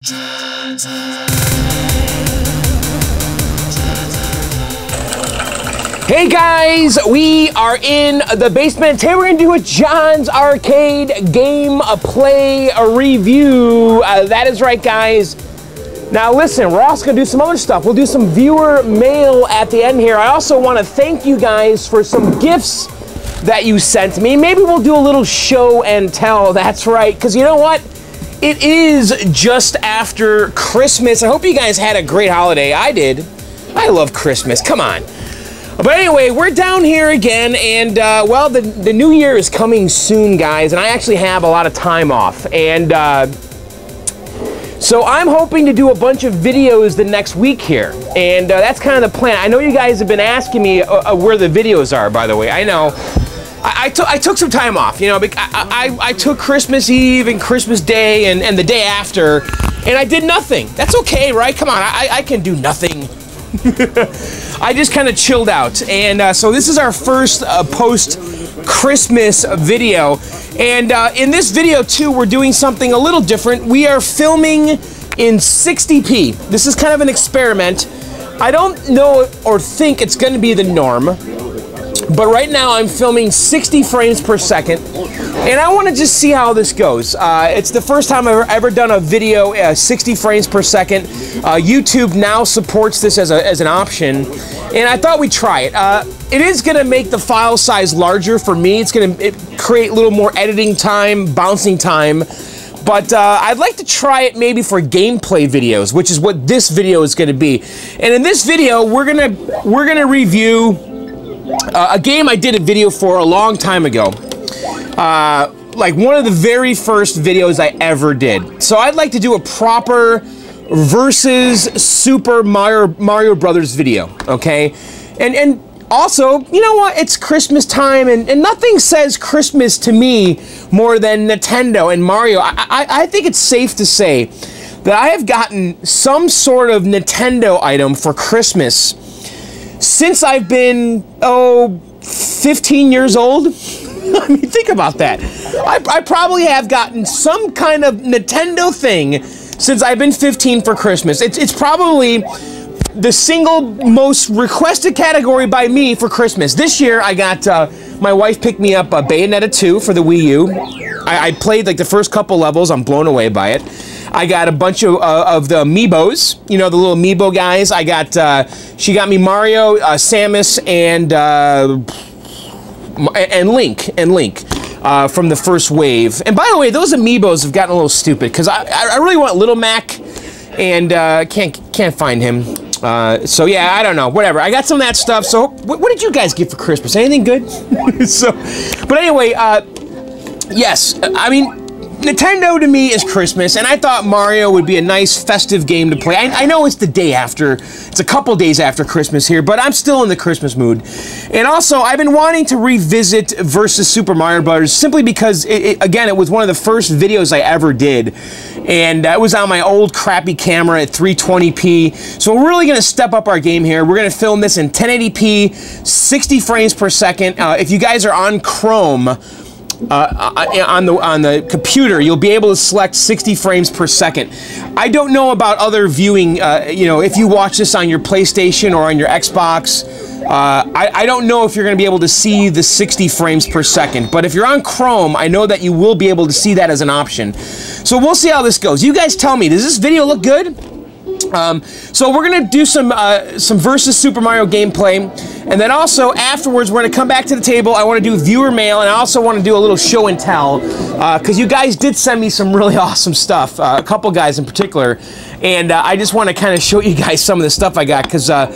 Hey guys, we are in the basement. Today we're gonna do a John's Arcade game a play a review. Uh, that is right, guys. Now listen, we're also gonna do some other stuff. We'll do some viewer mail at the end here. I also want to thank you guys for some gifts that you sent me. Maybe we'll do a little show and tell. That's right, because you know what? It is just after Christmas. I hope you guys had a great holiday. I did. I love Christmas. Come on. But anyway, we're down here again, and uh, well, the, the new year is coming soon, guys, and I actually have a lot of time off. And uh, so I'm hoping to do a bunch of videos the next week here, and uh, that's kind of the plan. I know you guys have been asking me uh, uh, where the videos are, by the way. I know. I, I, took, I took some time off, you know, I, I, I took Christmas Eve and Christmas Day and, and the day after, and I did nothing. That's okay, right? Come on, I, I can do nothing. I just kind of chilled out. And uh, so this is our first uh, post Christmas video. And uh, in this video, too, we're doing something a little different. We are filming in 60p. This is kind of an experiment. I don't know or think it's going to be the norm. But right now I'm filming 60 frames per second, and I want to just see how this goes. Uh, it's the first time I've ever, done a video uh, 60 frames per second. Uh, YouTube now supports this as, a, as an option, and I thought we'd try it. Uh, it is going to make the file size larger for me. It's going to create a little more editing time, bouncing time, but uh, I'd like to try it maybe for gameplay videos, which is what this video is going to be. And in this video, we're gonna we're gonna review uh, a game I did a video for a long time ago. Uh, like one of the very first videos I ever did. So I'd like to do a proper versus Super Mario Mario Brothers video, okay? And and also, you know what? It's Christmas time, and, and nothing says Christmas to me more than Nintendo and Mario. I, I, I think it's safe to say that I have gotten some sort of Nintendo item for Christmas since I've been, oh, 15 years old. I mean, think about that. I, I, probably have gotten some kind of Nintendo thing since I've been 15 for Christmas. It's, it's probably the single most requested category by me for Christmas. This year, I got, uh, my wife picked me up a Bayonetta 2 for the Wii U. I, I played like the first couple levels. I'm blown away by it. I got a bunch of, uh, of the amiibos, you know, the little amiibo guys. I got, uh, she got me Mario, uh, Samus, and, uh, and Link, and Link. Uh, from the first wave. And by the way, those amiibos have gotten a little stupid because I, I really want Little Mac and uh, can't can't find him. Uh, so yeah, I don't know. Whatever. I got some of that stuff. So what, what did you guys get for Christmas? Anything good? so, but anyway, uh, yes. I mean, Nintendo to me is Christmas, and I thought Mario would be a nice festive game to play. I, I, know it's the day after, it's a couple days after Christmas here, but I'm still in the Christmas mood. And also, I've been wanting to revisit Versus Super Mario Bros. simply because, it, it, again, it was one of the first videos I ever did, and uh, it was on my old crappy camera at 320p. So we're really going to step up our game here. We're going to film this in 1080p, 60 frames per second. Uh, if you guys are on Chrome, uh, on the on the computer, you'll be able to select 60 frames per second. I don't know about other viewing. Uh, you know, if you watch this on your PlayStation or on your Xbox, uh, I, I don't know if you're going to be able to see the 60 frames per second. But if you're on Chrome, I know that you will be able to see that as an option. So we'll see how this goes. You guys tell me. Does this video look good? Um, so we're gonna do some uh, some versus Super Mario gameplay, and then also afterwards we're gonna come back to the table. I want to do viewer mail, and I also want to do a little show and tell because uh, you guys did send me some really awesome stuff. Uh, a couple guys in particular, and uh, I just want to kind of show you guys some of the stuff I got because. Uh,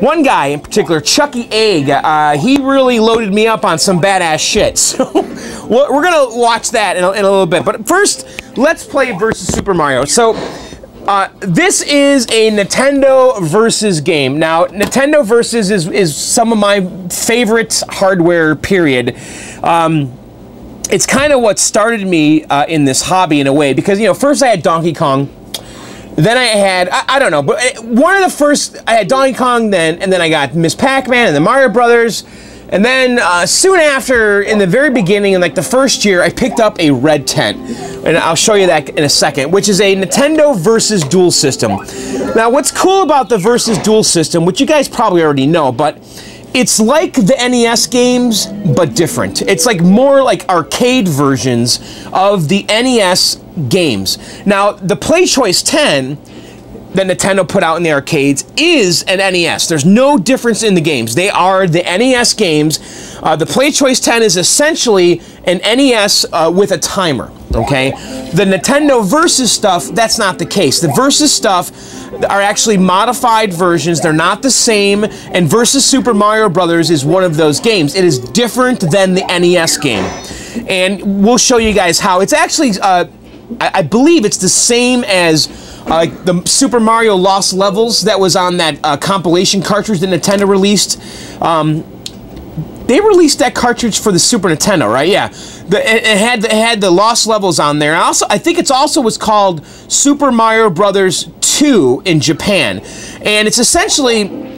one guy in particular, Chucky Egg, uh, he really loaded me up on some badass shit. So we're gonna watch that in a, in a little bit. But first, let's play versus Super Mario. So uh, this is a Nintendo Versus game. Now, Nintendo Versus is, is some of my favorite hardware, period. Um, it's kind of what started me uh, in this hobby in a way because, you know, first I had Donkey Kong. Then I had, I, I don't know, but uh, one of the first, I had Donkey Kong then, and then I got Ms. Pac-Man and the Mario Brothers. And then uh, soon after, in the very beginning, in like the first year, I picked up a red tent. And I'll show you that in a second, which is a Nintendo versus Dual system. Now, what's cool about the versus Dual system, which you guys probably already know, but it's like the NES games, but different. It's like more like arcade versions of the NES games. Now, the Play Choice 10 that Nintendo put out in the arcades is an NES. There's no difference in the games. They are the NES games. Uh, the Play Choice 10 is essentially an NES uh, with a timer. Okay, the Nintendo Versus stuff that's not the case. The Versus stuff are actually modified versions. They're not the same. And Versus Super Mario Brothers is one of those games. It is different than the NES game, and we'll show you guys how. It's actually, uh, I, I believe, it's the same as uh, the Super Mario Lost Levels that was on that uh, compilation cartridge that Nintendo released. Um, they released that cartridge for the Super Nintendo, right? Yeah, the, it, it, had it had the Lost Levels on there. Also, I think it's also was called Super Mario Brothers 2 in Japan, and it's essentially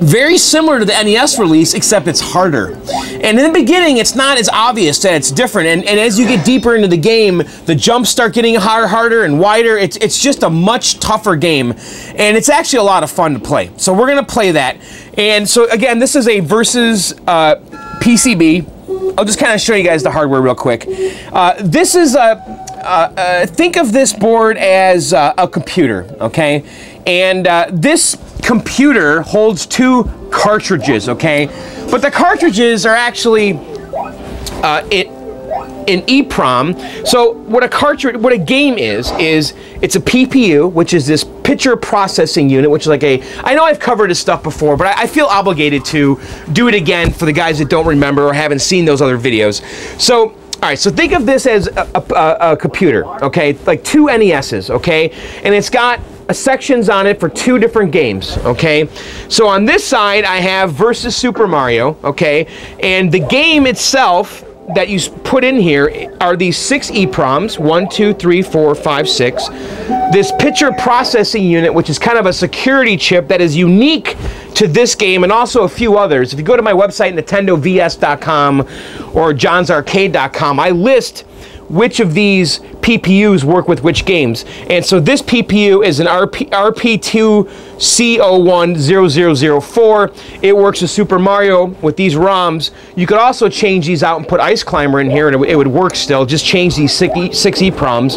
very similar to the NES release, except it's harder. And in the beginning, it's not as obvious that it's different. And, and as you get deeper into the game, the jumps start getting harder, harder and wider. It's, it's just a much tougher game. And it's actually a lot of fun to play. So we're going to play that. And so, again, this is a versus uh, PCB. I'll just kind of show you guys the hardware real quick. Uh, this is a. Uh, think of this board as uh, a computer, okay? And uh, this computer holds two cartridges, okay? But the cartridges are actually uh, it, an EEPROM. So what a cartridge, what a game is, is it's a PPU, which is this picture processing unit, which is like a, I know I've covered this stuff before, but I, I feel obligated to do it again for the guys that don't remember or haven't seen those other videos. So all right, so think of this as a, a, a, computer, okay? Like two NESs, okay? And it's got Uh, sections on it for two different games, okay? So on this side, I have Versus Super Mario, okay? And the game itself that you put in here are these six EEPROMs, one, two, three, four, five, six. This picture processing unit, which is kind of a security chip that is unique to this game and also a few others. If you go to my website, nintendovs.com or johnsarcade.com, I list which of these PPUs work with which games. And so this PPU is an RP, RP2C010004. It works with Super Mario with these ROMs. You could also change these out and put Ice Climber in here and it, it would work still. Just change these six, e, six EEPROMs.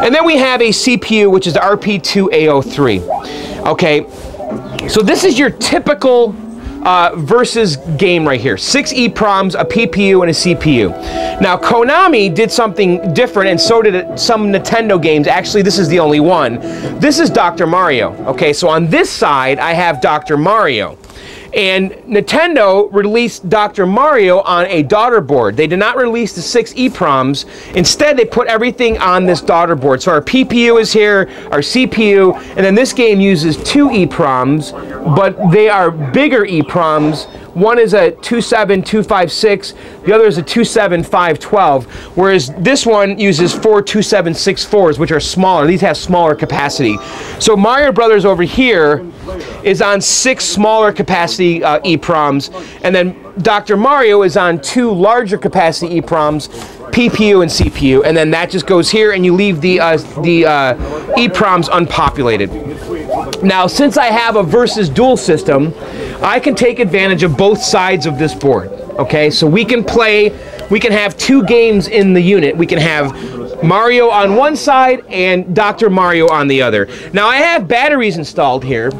And then we have a CPU, which is the RP2A03. Okay, so this is your typical uh, versus game right here. Six EEPROMs, a PPU, and a CPU. Now, Konami did something different, and so did some Nintendo games. Actually, this is the only one. This is Dr. Mario. Okay, so on this side, I have Dr. Mario. And Nintendo released Dr. Mario on a daughter board. They did not release the six EEPROMs. Instead, they put everything on this daughter board. So our PPU is here, our CPU, and then this game uses two EEPROMs, but they are bigger EEPROMs one is a 27256, the other is a 27512, whereas this one uses four 2764s, which are smaller. These have smaller capacity. So Mario Brothers over here is on six smaller capacity uh, EEPROMs, and then Dr. Mario is on two larger capacity EEPROMs, PPU and CPU, and then that just goes here, and you leave the uh, the uh, EEPROMs unpopulated. Now, since I have a versus dual system, I can take advantage of both sides of this board. Okay, so we can play, we can have two games in the unit. We can have Mario on one side and Dr. Mario on the other. Now I have batteries installed here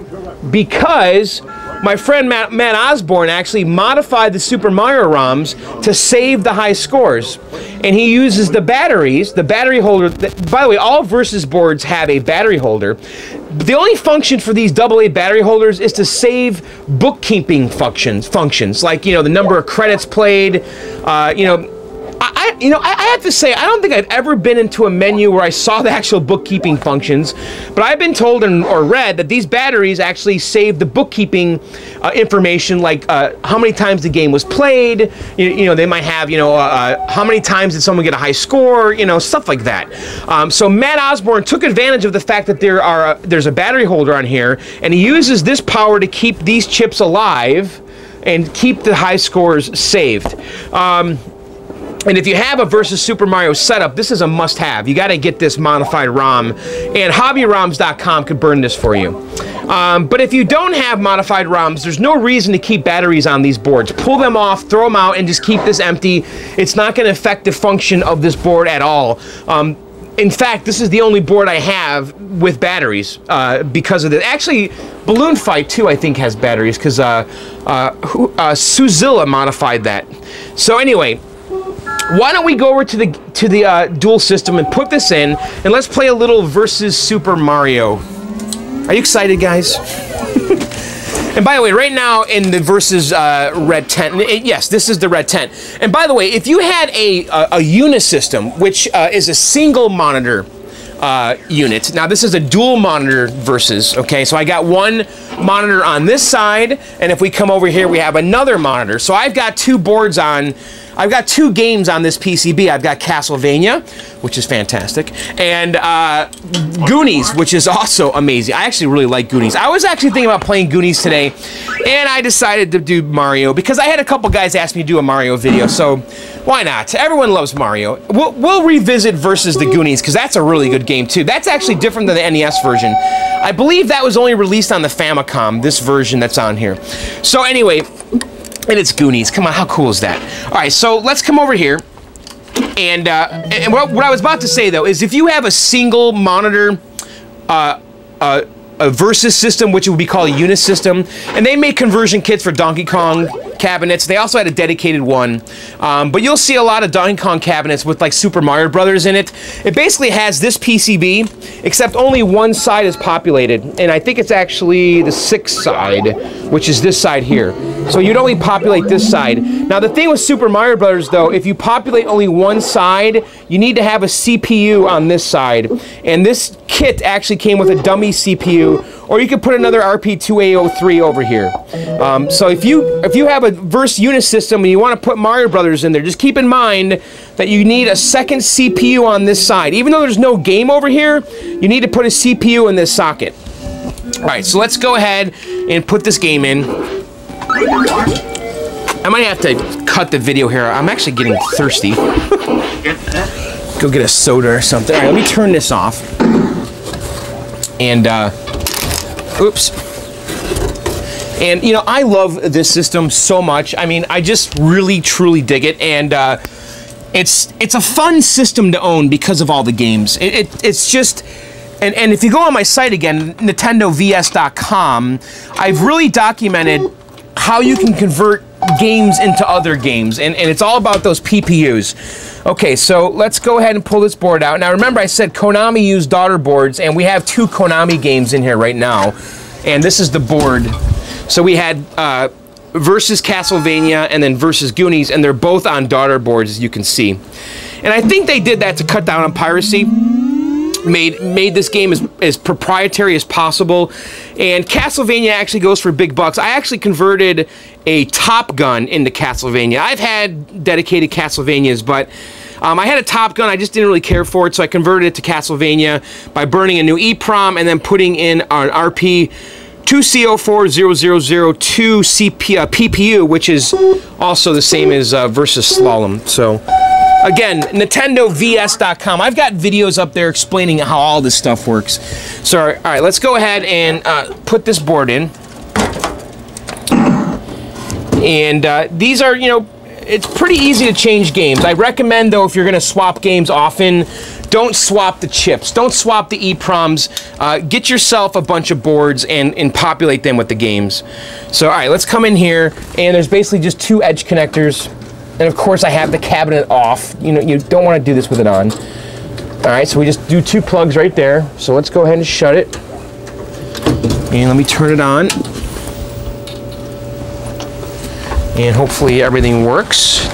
because my friend Matt, Matt, Osborn actually modified the Super Mario ROMs to save the high scores. And he uses the batteries, the battery holder. by the way, all Versus boards have a battery holder. The only function for these AA battery holders is to save bookkeeping functions, functions like you know the number of credits played, uh, you know I, you know, I, I, have to say, I don't think I've ever been into a menu where I saw the actual bookkeeping functions, but I've been told and, or read that these batteries actually save the bookkeeping uh, information, like uh, how many times the game was played. You, you know, they might have, you know, uh, uh how many times did someone get a high score, you know, stuff like that. Um, so Matt Osborn took advantage of the fact that there are there's a battery holder on here, and he uses this power to keep these chips alive and keep the high scores saved. Um, and if you have a versus Super Mario setup, this is a must-have. You got to get this modified ROM, and HobbyROMs.com could burn this for you. Um, but if you don't have modified ROMs, there's no reason to keep batteries on these boards. Pull them off, throw them out, and just keep this empty. It's not going to affect the function of this board at all. Um, in fact, this is the only board I have with batteries uh, because of this. Actually, Balloon Fight 2, I think, has batteries because uh, uh, uh, Suzilla modified that. So anyway, why don't we go over to the to the uh, dual system and put this in, and let's play a little versus Super Mario. Are you excited, guys? and by the way, right now in the versus uh, red tent, it, yes, this is the red tent. And by the way, if you had a a, a Unisystem, which uh, is a single monitor. Uh, unit. Now this is a dual monitor versus, okay? So I got one monitor on this side, and if we come over here, we have another monitor. So I've got two boards on I've got two games on this PCB. I've got Castlevania, which is fantastic, and uh, Goonies, which is also amazing. I actually really like Goonies. I was actually thinking about playing Goonies today, and I decided to do Mario because I had a couple guys ask me to do a Mario video, so why not? Everyone loves Mario. We'll, we'll revisit versus the Goonies because that's a really good game too. That's actually different than the NES version. I believe that was only released on the Famicom, this version that's on here. So anyway, and it's Goonies. Come on, how cool is that? All right, so let's come over here. And, uh, and what, what I was about to say, though, is if you have a single monitor uh, uh, a versus system, which would be called a Unisystem, and they made conversion kits for Donkey Kong cabinets. They also had a dedicated one, um, but you'll see a lot of Donkey Kong cabinets with like Super Mario Brothers in it. It basically has this PCB, except only one side is populated, and I think it's actually the sixth side, which is this side here. So you'd only populate this side. Now the thing with Super Mario Brothers, though, if you populate only one side, you need to have a CPU on this side, and this kit actually came with a dummy CPU or you could put another RP2A03 over here. Um, so if you if you have a Verse Unisystem and you want to put Mario Brothers in there, just keep in mind that you need a second CPU on this side. Even though there's no game over here, you need to put a CPU in this socket. All right, so let's go ahead and put this game in. I might have to cut the video here. I'm actually getting thirsty. Go get a soda or something. All right, let me turn this off. And, uh, Oops. And, you know, I love this system so much. I mean, I just really, truly dig it. And, uh, it's it's a fun system to own because of all the games. It, it, it's just, and, and if you go on my site again, NintendoVS.com, I've really documented how you can convert games into other games, and, and it's all about those PPUs. Okay, so let's go ahead and pull this board out. Now remember I said Konami used daughter boards, and we have two Konami games in here right now, and this is the board. So we had uh, versus Castlevania and then versus Goonies, and they're both on daughter boards, as you can see. And I think they did that to cut down on piracy made made this game as, as proprietary as possible. And Castlevania actually goes for big bucks. I actually converted a Top Gun into Castlevania. I've had dedicated Castlevanias, but um, I had a Top Gun. I just didn't really care for it, so I converted it to Castlevania by burning a new EEPROM and then putting in an RP 2CO40002 CP, uh, PPU, which is also the same as uh, Versus Slalom. So. Again, NintendoVS.com. I've got videos up there explaining how all this stuff works. So, all right, let's go ahead and uh, put this board in. And uh, these are, you know, it's pretty easy to change games. I recommend, though, if you're going to swap games often, don't swap the chips. Don't swap the EEPROMs. Uh, get yourself a bunch of boards and, and populate them with the games. So, all right, let's come in here. And there's basically just two edge connectors. And of course I have the cabinet off. You know, you don't want to do this with it on. All right, so we just do two plugs right there. So let's go ahead and shut it. And let me turn it on. And hopefully everything works.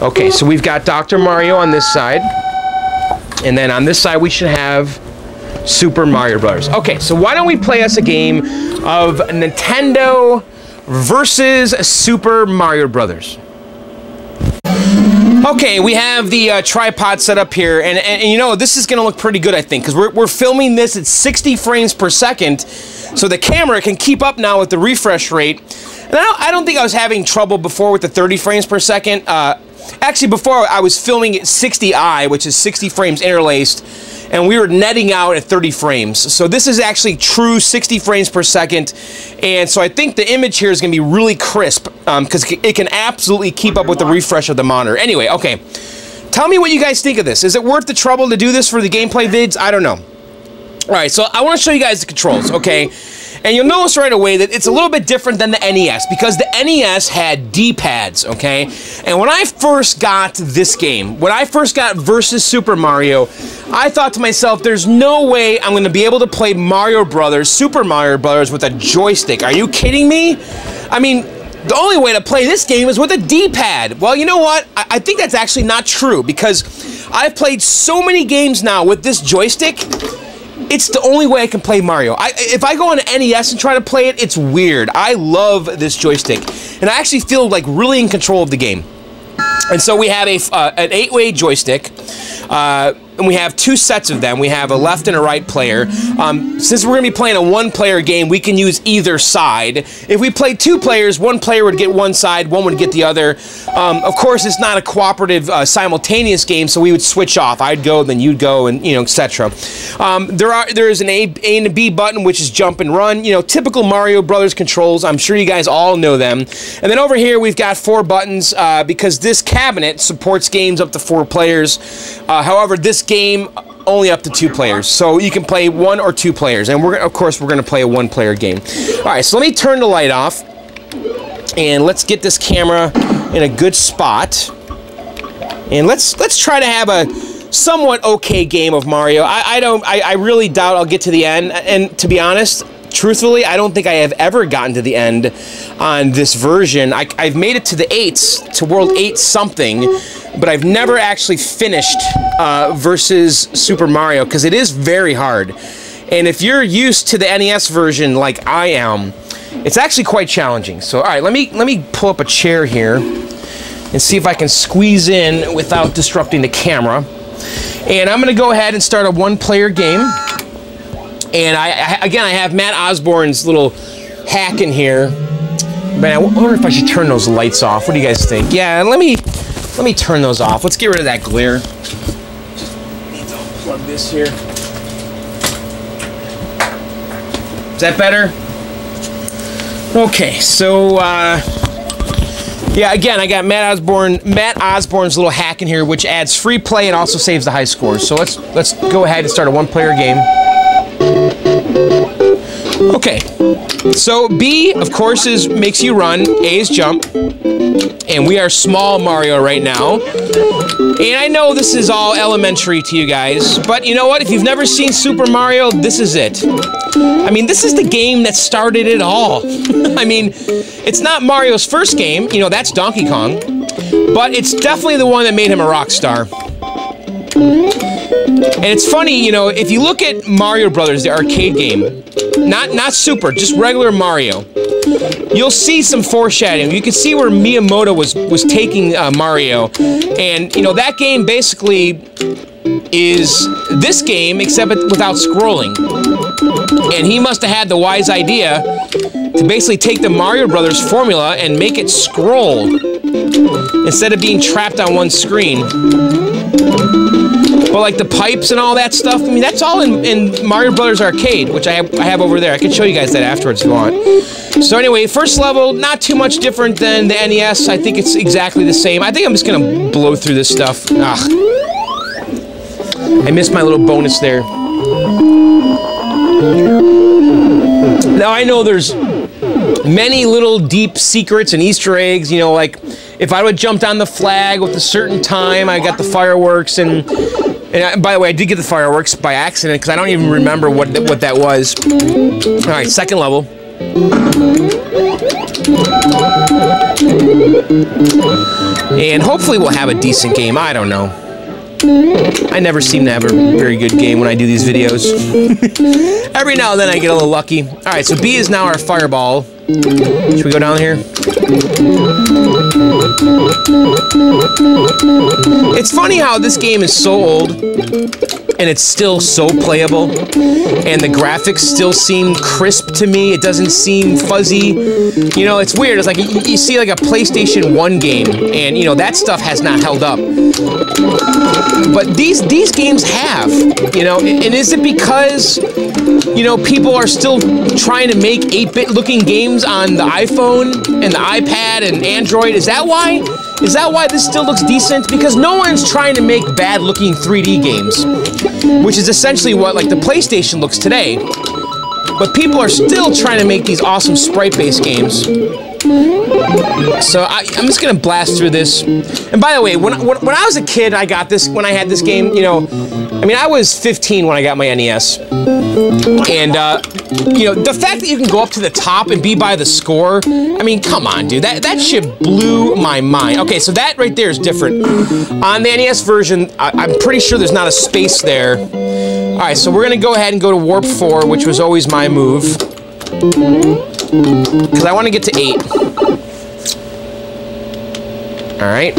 Okay, so we've got Dr. Mario on this side. And then on this side we should have Super Mario Brothers. Okay, so why don't we play us a game of Nintendo versus Super Mario Brothers. Okay, we have the uh, tripod set up here, and, and, and, you know, this is going to look pretty good, I think, because we're, we're filming this at 60 frames per second, so the camera can keep up now with the refresh rate. And I don't, I don't think I was having trouble before with the 30 frames per second. Uh, actually, before I was filming at 60i, which is 60 frames interlaced, and we were netting out at 30 frames. So this is actually true 60 frames per second, and so I think the image here is going to be really crisp because um, it can absolutely keep up with the refresh of the monitor. Anyway, okay. Tell me what you guys think of this. Is it worth the trouble to do this for the gameplay vids? I don't know. All right, so I want to show you guys the controls, okay? And you'll notice right away that it's a little bit different than the NES because the NES had D-pads, okay? And when I first got this game, when I first got Versus Super Mario, I thought to myself, there's no way I'm going to be able to play Mario Brothers, Super Mario Brothers with a joystick. Are you kidding me? I mean, the only way to play this game is with a D-pad. Well, you know what? I, I, think that's actually not true because I've played so many games now with this joystick it's the only way I can play Mario. I, if I go on NES and try to play it, it's weird. I love this joystick, and I actually feel like really in control of the game. And so we have a uh, an eight-way joystick. Uh, and we have two sets of them. We have a left and a right player. Um, since we're going to be playing a one-player game, we can use either side. If we played two players, one player would get one side, one would get the other. Um, of course, it's not a cooperative, uh, simultaneous game, so we would switch off. I'd go, then you'd go, and you know, etc. Um, there are there is an A, A and a B button, which is jump and run. You know, typical Mario Brothers controls. I'm sure you guys all know them. And then over here, we've got four buttons uh, because this cabinet supports games up to four players. Uh, however, this game only up to two players. So you can play one or two players. And we're of course we're going to play a one player game. All right, so let me turn the light off. And let's get this camera in a good spot. And let's let's try to have a somewhat okay game of Mario. I, I don't I, I really doubt I'll get to the end. And to be honest, truthfully, I don't think I have ever gotten to the end on this version. I, have made it to the 8s, to World 8 something, but I've never actually finished uh, versus Super Mario, because it is very hard. And if you're used to the NES version like I am, it's actually quite challenging. So, all right, let me, let me pull up a chair here and see if I can squeeze in without disrupting the camera. And I'm going to go ahead and start a one-player game. And I, I, again, I have Matt Osborn's little hack in here. Man, I wonder if I should turn those lights off. What do you guys think? Yeah, let me let me turn those off. Let's get rid of that glare. Need to plug this here. Is that better? Okay, so uh, yeah, again, I got Matt Osborn, Matt Osborn's little hack in here, which adds free play and also saves the high scores. So let's let's go ahead and start a one-player game. Okay, so B, of course, is makes you run. A is jump. And we are small Mario right now. And I know this is all elementary to you guys, but you know what? If you've never seen Super Mario, this is it. I mean, this is the game that started it all. I mean, it's not Mario's first game, you know, that's Donkey Kong, but it's definitely the one that made him a rock star. And it's funny, you know, if you look at Mario Brothers, the arcade game, not not Super, just regular Mario, you'll see some foreshadowing. You can see where Miyamoto was was taking uh, Mario, and you know that game basically is this game except without scrolling. And he must have had the wise idea to basically take the Mario Brothers formula and make it scroll instead of being trapped on one screen. But like the pipes and all that stuff, I mean, that's all in, in Mario Brothers Arcade, which I have, I have over there. I can show you guys that afterwards if you want. So anyway, first level, not too much different than the NES. I think it's exactly the same. I think I'm just to blow through this stuff. Ugh. I missed my little bonus there. Now I know there's many little deep secrets and Easter eggs, you know, like if I would jumped on the flag with a certain time, I got the fireworks and and I, by the way, I did get the fireworks by accident because I don't even remember what what that was. All right, second level. And hopefully we'll have a decent game. I don't know. I never seem to have a very good game when I do these videos. Every now and then I get a little lucky. Alright, so B is now our fireball. Should we go down here? It's funny how this game is so old and it's still so playable and the graphics still seem crisp to me. It doesn't seem fuzzy. You know it's weird. It's like you, you, see like a playstation 1 game and you know that stuff has not held up. But these these games have you know and is it because you know people are still trying to make 8-bit looking games on the iphone and the ipad and android is that why is that why this still looks decent? Because no one's trying to make bad looking 3D games, which is essentially what like the PlayStation looks today. But people are still trying to make these awesome sprite-based games. So I, am just gonna blast through this. And by the way, when, when, when I was a kid, I got this, when I had this game, you know, I mean, I was 15 when I got my NES. And, uh, you know, the fact that you can go up to the top and be by the score, I mean, come on, dude. That, that shit blew my mind. Okay, so that right there is different. On the NES version, I, I'm pretty sure there's not a space there. All right, so we're gonna go ahead and go to Warp 4, which was always my move. Because I want to get to 8. Alright.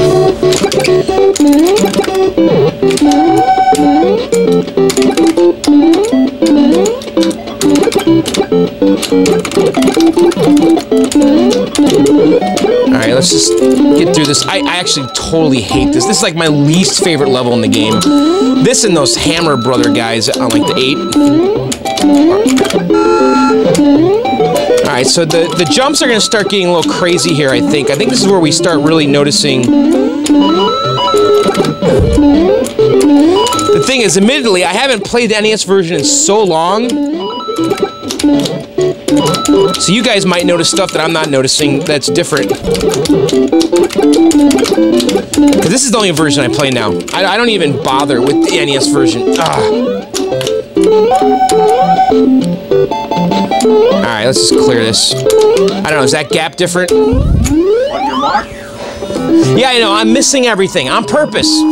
Alright, let's just get through this. I, I actually totally hate this. This is like my least favorite level in the game. This and those Hammer Brother guys on like the 8. Alright, so the, the jumps are going to start getting a little crazy here, I think. I think this is where we start really noticing... The thing is, admittedly, I haven't played the NES version in so long so you guys might notice stuff that I'm not noticing that's different. Because this is the only version I play now. I, I, don't even bother with the NES version. Ah. Alright, let's just clear this. I don't know, is that gap different? Yeah, I know, I'm missing everything on purpose. just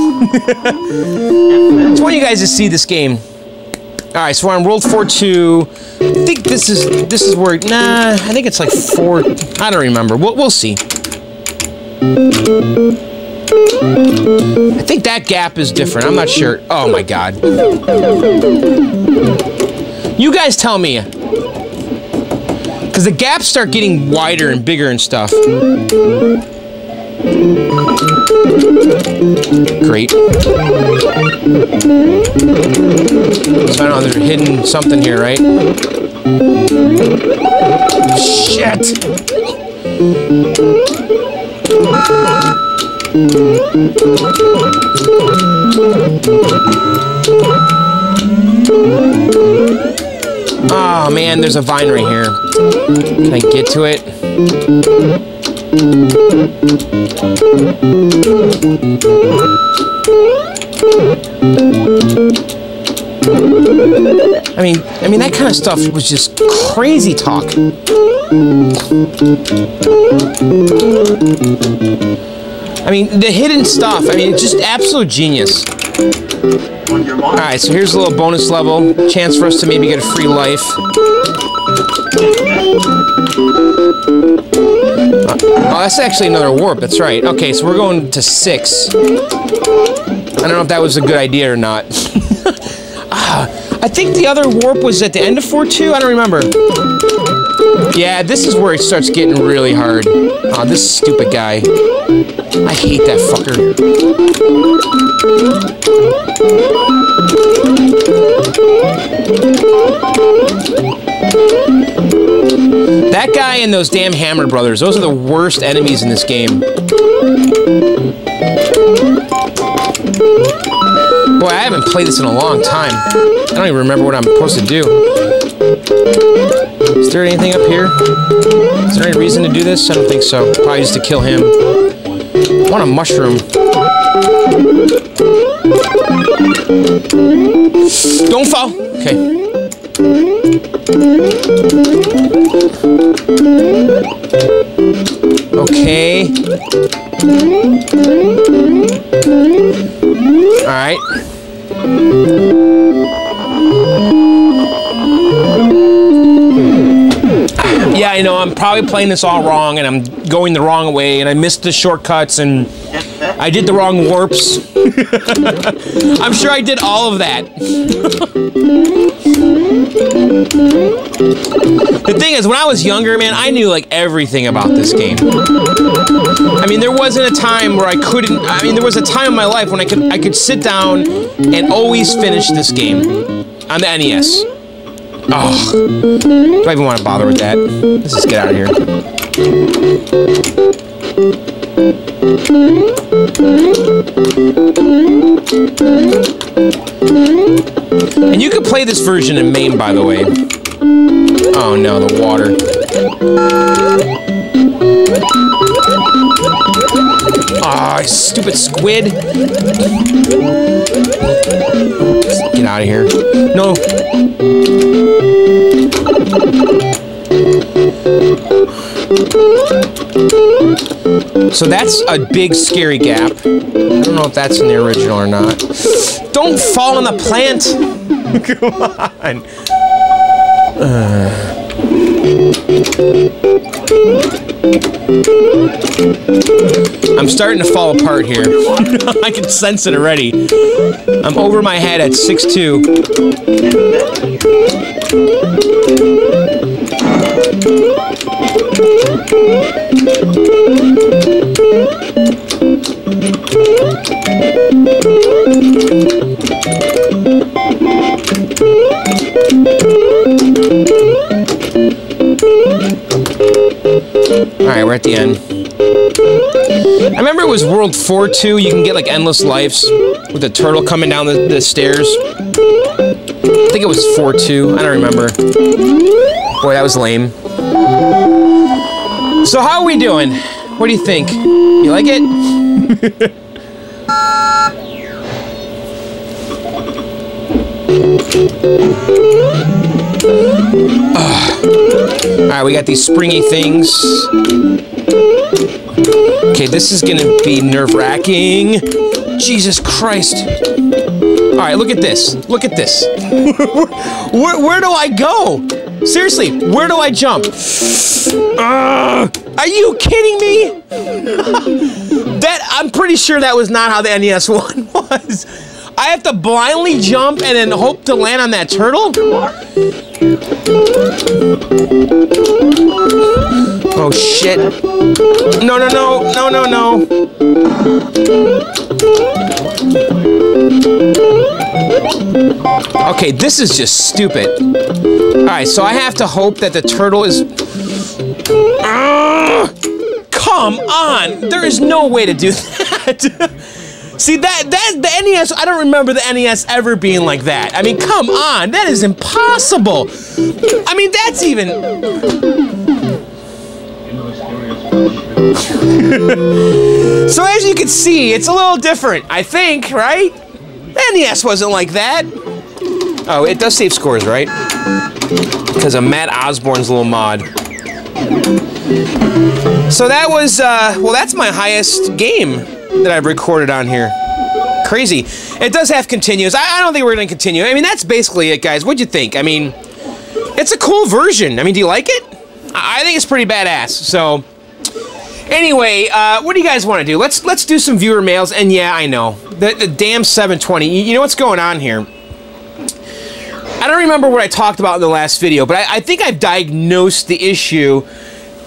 want you guys to see this game. Alright, so we're on World 4-2. I think this is this is where nah. I think it's like four. I don't remember. We'll we'll see. I think that gap is different. I'm not sure. Oh my god. You guys tell me. Because the gaps start getting wider and bigger and stuff. Great. So I don't know, there's hidden something here, right? Shit! Oh man, there's a vine right here. Can I get to it? I mean, I mean that kind of stuff was just crazy talk. I mean, the hidden stuff. I mean, just absolute genius. All right, so here's a little bonus level, chance for us to maybe get a free life. Oh, that's actually another warp. That's right. Okay, so we're going to six. I don't know if that was a good idea or not. ah, I think the other warp was at the end of 4-2. I don't remember. Yeah, this is where it starts getting really hard. Oh, this stupid guy. I hate that fucker. That guy and those damn Hammer Brothers, those are the worst enemies in this game. Boy, I haven't played this in a long time. I don't even remember what I'm supposed to do. Is there anything up here? Is there any reason to do this? I don't think so. Probably just to kill him. I want a mushroom. Don't fall. Okay. Okay. Alright. Yeah, I know I'm probably playing this all wrong and I'm going the wrong way and I missed the shortcuts and I did the wrong warps. I'm sure I did all of that. the thing is, when I was younger, man, I knew like everything about this game. I mean, there wasn't a time where I couldn't. I mean, there was a time in my life when I could I could sit down and always finish this game on the NES. Oh, do I even want to bother with that? Let's just get out of here. And you could play this version in MAME, by the way. Oh no, the water. Ah, oh, stupid squid. Get out of here. No. So that's a big scary gap. I don't know if that's in the original or not. Don't fall on the plant! Come on! Uh. I'm starting to fall apart here. I can sense it already. I'm over my head at 6'2". Alright, at the end. I remember it was World 4 2. You can get like endless lives with the turtle coming down the, the stairs. I think it was 4 2. I don't remember. Boy, that was lame. So, how are we doing? What do you think? You like it? Ah. Alright, we got these springy things. Okay, this is gonna be nerve-wracking. Jesus Christ. Alright, look at this. Look at this. where, where, do I go? Seriously, where do I jump? Uh, are you kidding me? that I'm pretty sure that was not how the NES one was. I have to blindly jump and then hope to land on that turtle? Oh shit. No, no, no, no, no, no. Okay, this is just stupid. Alright, so I have to hope that the turtle is... Uh, come on! There is no way to do that. See that that the NES, I don't remember the NES ever being like that. I mean, come on, that is impossible. I mean, that's even. so as you can see, it's a little different, I think, right? NES wasn't like that. Oh, it does save scores, right? Because of Matt Osborn's little mod. So that was, uh, well, that's my highest game that I've recorded on here. Crazy. It does have continuous. I, I don't think we're going to continue. I mean, that's basically it, guys. What'd you think? I mean, it's a cool version. I mean, do you like it? I, I think it's pretty badass. So, anyway, uh, what do you guys want to do? Let's let's do some viewer mails. And yeah, I know the the damn 720. You, you know what's going on here? I don't remember what I talked about in the last video, but I, I think I've diagnosed the issue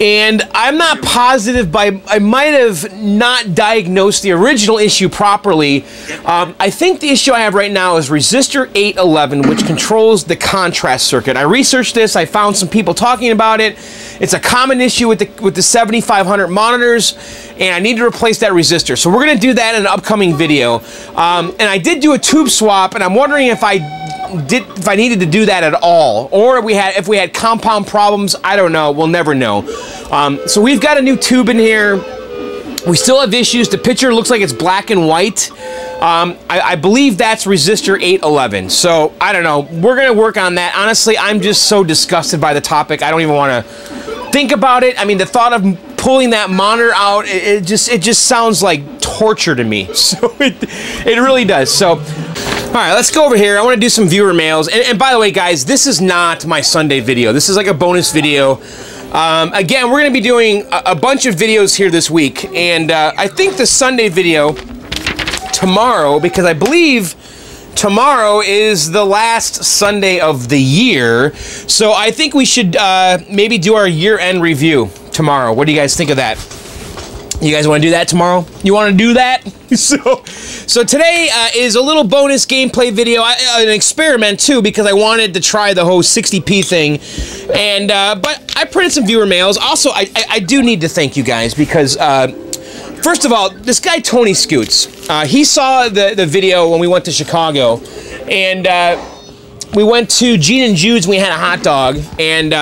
and I'm not positive, by, I, might have not diagnosed the original issue properly. Um, I think the issue I have right now is resistor 811, which controls the contrast circuit. I researched this. I found some people talking about it. It's a common issue with the with the 7500 monitors, and I need to replace that resistor. So we're going to do that in an upcoming video. Um, and I did do a tube swap, and I'm wondering if I did if I needed to do that at all, or if we had if we had compound problems. I don't know. We'll never know. Um, so we've got a new tube in here. We still have issues. The picture looks like it's black and white. Um, I, I, believe that's resistor 811. So I don't know. We're gonna work on that. Honestly, I'm just so disgusted by the topic. I don't even want to think about it. I mean, the thought of pulling that monitor out, it, it just it just sounds like torture to me. So it it really does. So all right, let's go over here. I want to do some viewer mails. And, and, by the way, guys, this is not my Sunday video. This is like a bonus video Um, again, we're going to be doing a, a, bunch of videos here this week, and uh, I think the Sunday video tomorrow, because I believe tomorrow is the last Sunday of the year, so I think we should uh, maybe do our year-end review tomorrow. What do you guys think of that? You guys want to do that tomorrow? You want to do that? so, so today uh, is a little bonus gameplay video, uh, an experiment too, because I wanted to try the whole 60p thing, and uh, but I printed some viewer mails. Also, I, I, I do need to thank you guys because. Uh, first of all, this guy Tony Scoots, uh, he saw the the video when we went to Chicago, and uh, we went to Gene and Jude's. and We had a hot dog, and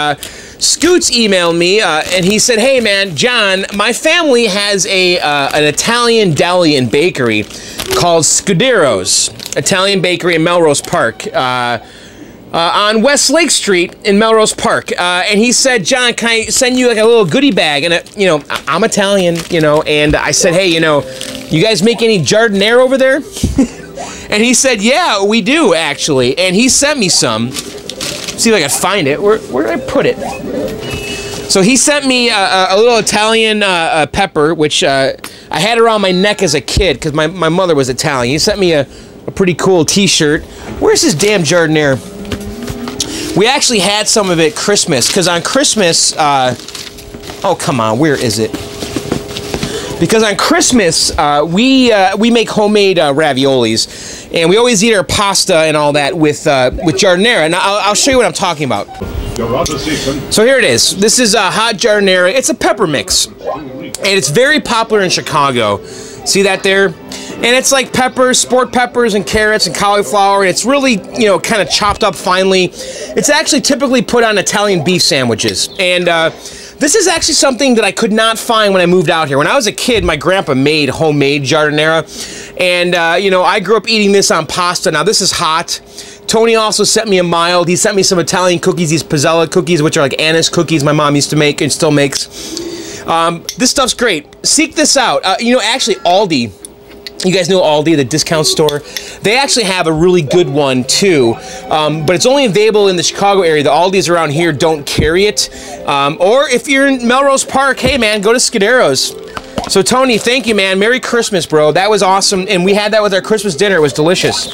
Scoots emailed me uh, and he said, "Hey man, John, my family has a uh, an Italian deli and bakery called Scudero's Italian Bakery in Melrose Park." Uh, uh, on West Lake Street in Melrose Park, uh, and he said, "John, can I send you like a little goodie bag?" And it, you know, I'm Italian, you know, and I said, "Hey, you know, you guys make any giardiniera over there?" and he said, "Yeah, we do actually." And he sent me some, see if I can find it. Where, where did I put it? So he sent me a, a little Italian uh, uh, pepper, which uh, I had around my neck as a kid because my, my mother was Italian. He sent me a, a pretty cool t-shirt. Where's his damn giardiniera? We actually had some of it Christmas because on Christmas, uh, oh come on, where is it? Because on Christmas, uh, we uh, we make homemade raviolis and we always eat our pasta and all that with uh, with giardiniera. And I'll, I'll, show you what I'm talking about. So here it is. This is a hot giardiniera. It's a pepper mix, and it's very popular in Chicago. See that there? And it's like peppers, sport peppers, and carrots and cauliflower. And it's really, you know, kind of chopped up finely. It's actually typically put on Italian beef sandwiches. And uh, this is actually something that I could not find when I moved out here. When I was a kid, my grandpa made homemade giardiniera. and uh, you know, I grew up eating this on pasta. Now this is hot. Tony also sent me a mild. He sent me some Italian cookies, these Pizzella cookies, which are like anise cookies my mom used to make and still makes. Um, this stuff's great. Seek this out. Uh, you know, actually, Aldi you guys know Aldi, the discount store? They actually have a really good one too, um, but it's only available in the Chicago area. The Aldis around here don't carry it. Um, or if you're in Melrose Park, hey man, go to Scudero's. So Tony, thank you, man. Merry Christmas, bro. That was awesome, and we had that with our Christmas dinner. It was delicious.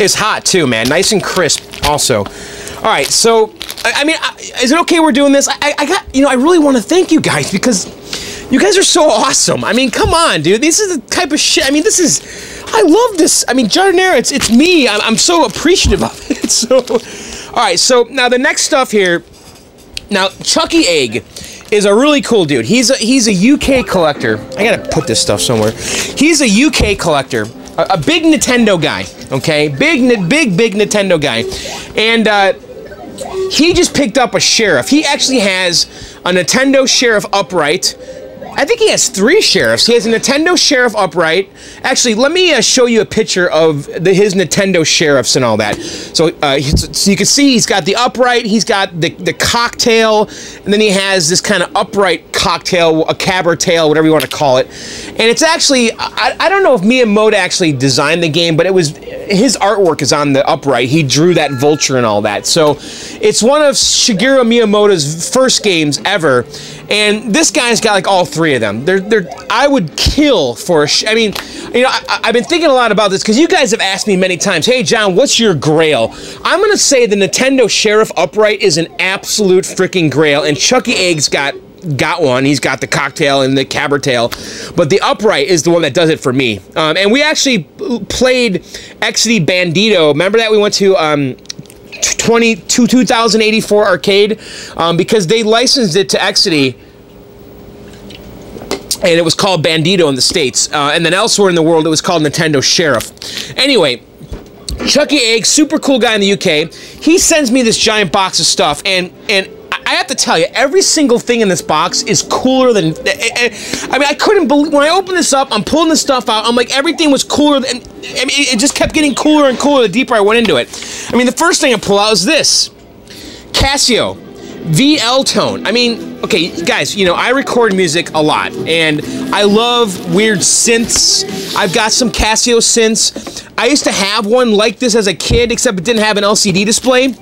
It's hot too, man. Nice and crisp, also. All right, so I, I mean, is it okay we're doing this? I, I got, you know, I really want to thank you guys because you guys are so awesome. I mean, come on, dude. This is the type of shit. I mean, this is. I love this. I mean, Giardiniera, it's, it's me. I'm, I'm so appreciative of it. So, all right. So now the next stuff here. Now, Chucky Egg is a really cool dude. He's a, he's a UK collector. I gotta put this stuff somewhere. He's a UK collector, a, a big Nintendo guy. Okay, big, big, big Nintendo guy, and uh, he just picked up a sheriff. He actually has a Nintendo Sheriff upright I think he has three sheriffs. He has a Nintendo Sheriff upright. Actually, let me uh, show you a picture of the, his Nintendo sheriffs and all that. So, uh, so you can see he's got the upright, he's got the, the cocktail, and then he has this kind of upright cocktail, a caber tail, whatever you want to call it. And it's actually, I, I don't know if Miyamoto actually designed the game, but it was, his artwork is on the upright. He drew that vulture and all that. So it's one of Shigeru Miyamoto's first games ever. And this guy's got like all three of them. They're, they're, I would kill for a I mean, you know, I, have been thinking a lot about this because you guys have asked me many times, hey, John, what's your grail? I'm going to say the Nintendo Sheriff Upright is an absolute freaking grail. And Chucky Egg's got got one. He's got the cocktail and the caber tail, but the upright is the one that does it for me. Um, and we actually played Exidy Bandito. Remember that we went to um, 20 to 2084 arcade um, because they licensed it to Exidy and it was called Bandito in the States. Uh, and then elsewhere in the world, it was called Nintendo Sheriff. Anyway, Chucky Egg, super cool guy in the UK. He sends me this giant box of stuff, and and I have to tell you, every single thing in this box is cooler than. Eh, eh, eh, I mean, I couldn't believe when I opened this up. I'm pulling this stuff out. I'm like, everything was cooler, than, I mean, it just kept getting cooler and cooler the deeper I went into it. I mean, the first thing I pull out is this Casio VL Tone. I mean, okay, guys, you know, I record music a lot, and I love weird synths. I've got some Casio synths. I used to have one like this as a kid, except it didn't have an LCD display.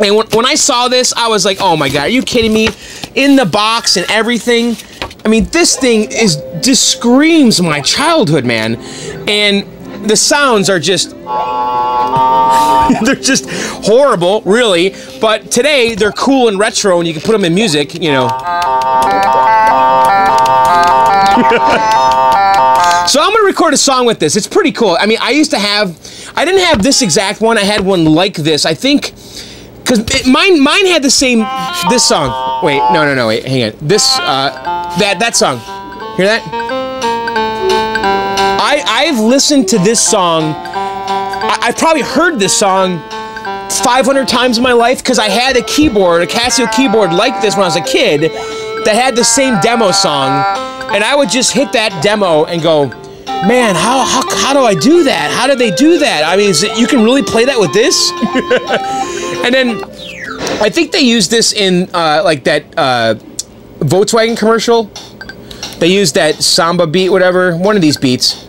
And when, when I saw this, I was like, oh my God, are you kidding me? In the box and everything. I mean, this thing is just screams my childhood, man. And the sounds are just they're just horrible, really. But today they're cool and retro, and you can put them in music. You know. so I'm gonna record a song with this. It's pretty cool. I mean, I used to have, I didn't have this exact one. I had one like this. I think, cause it, mine, mine had the same. This song. Wait, no, no, no. Wait, hang on. This, uh, that that song. Hear that? I I've listened to this song. I, I've probably heard this song 500 times in my life because I had a keyboard, a Casio keyboard like this when I was a kid that had the same demo song, and I would just hit that demo and go, man, how, how, how do I do that? How do they do that? I mean, it, you can really play that with this? and then I think they used this in uh, like that uh, Volkswagen commercial. They used that samba beat, whatever, one of these beats.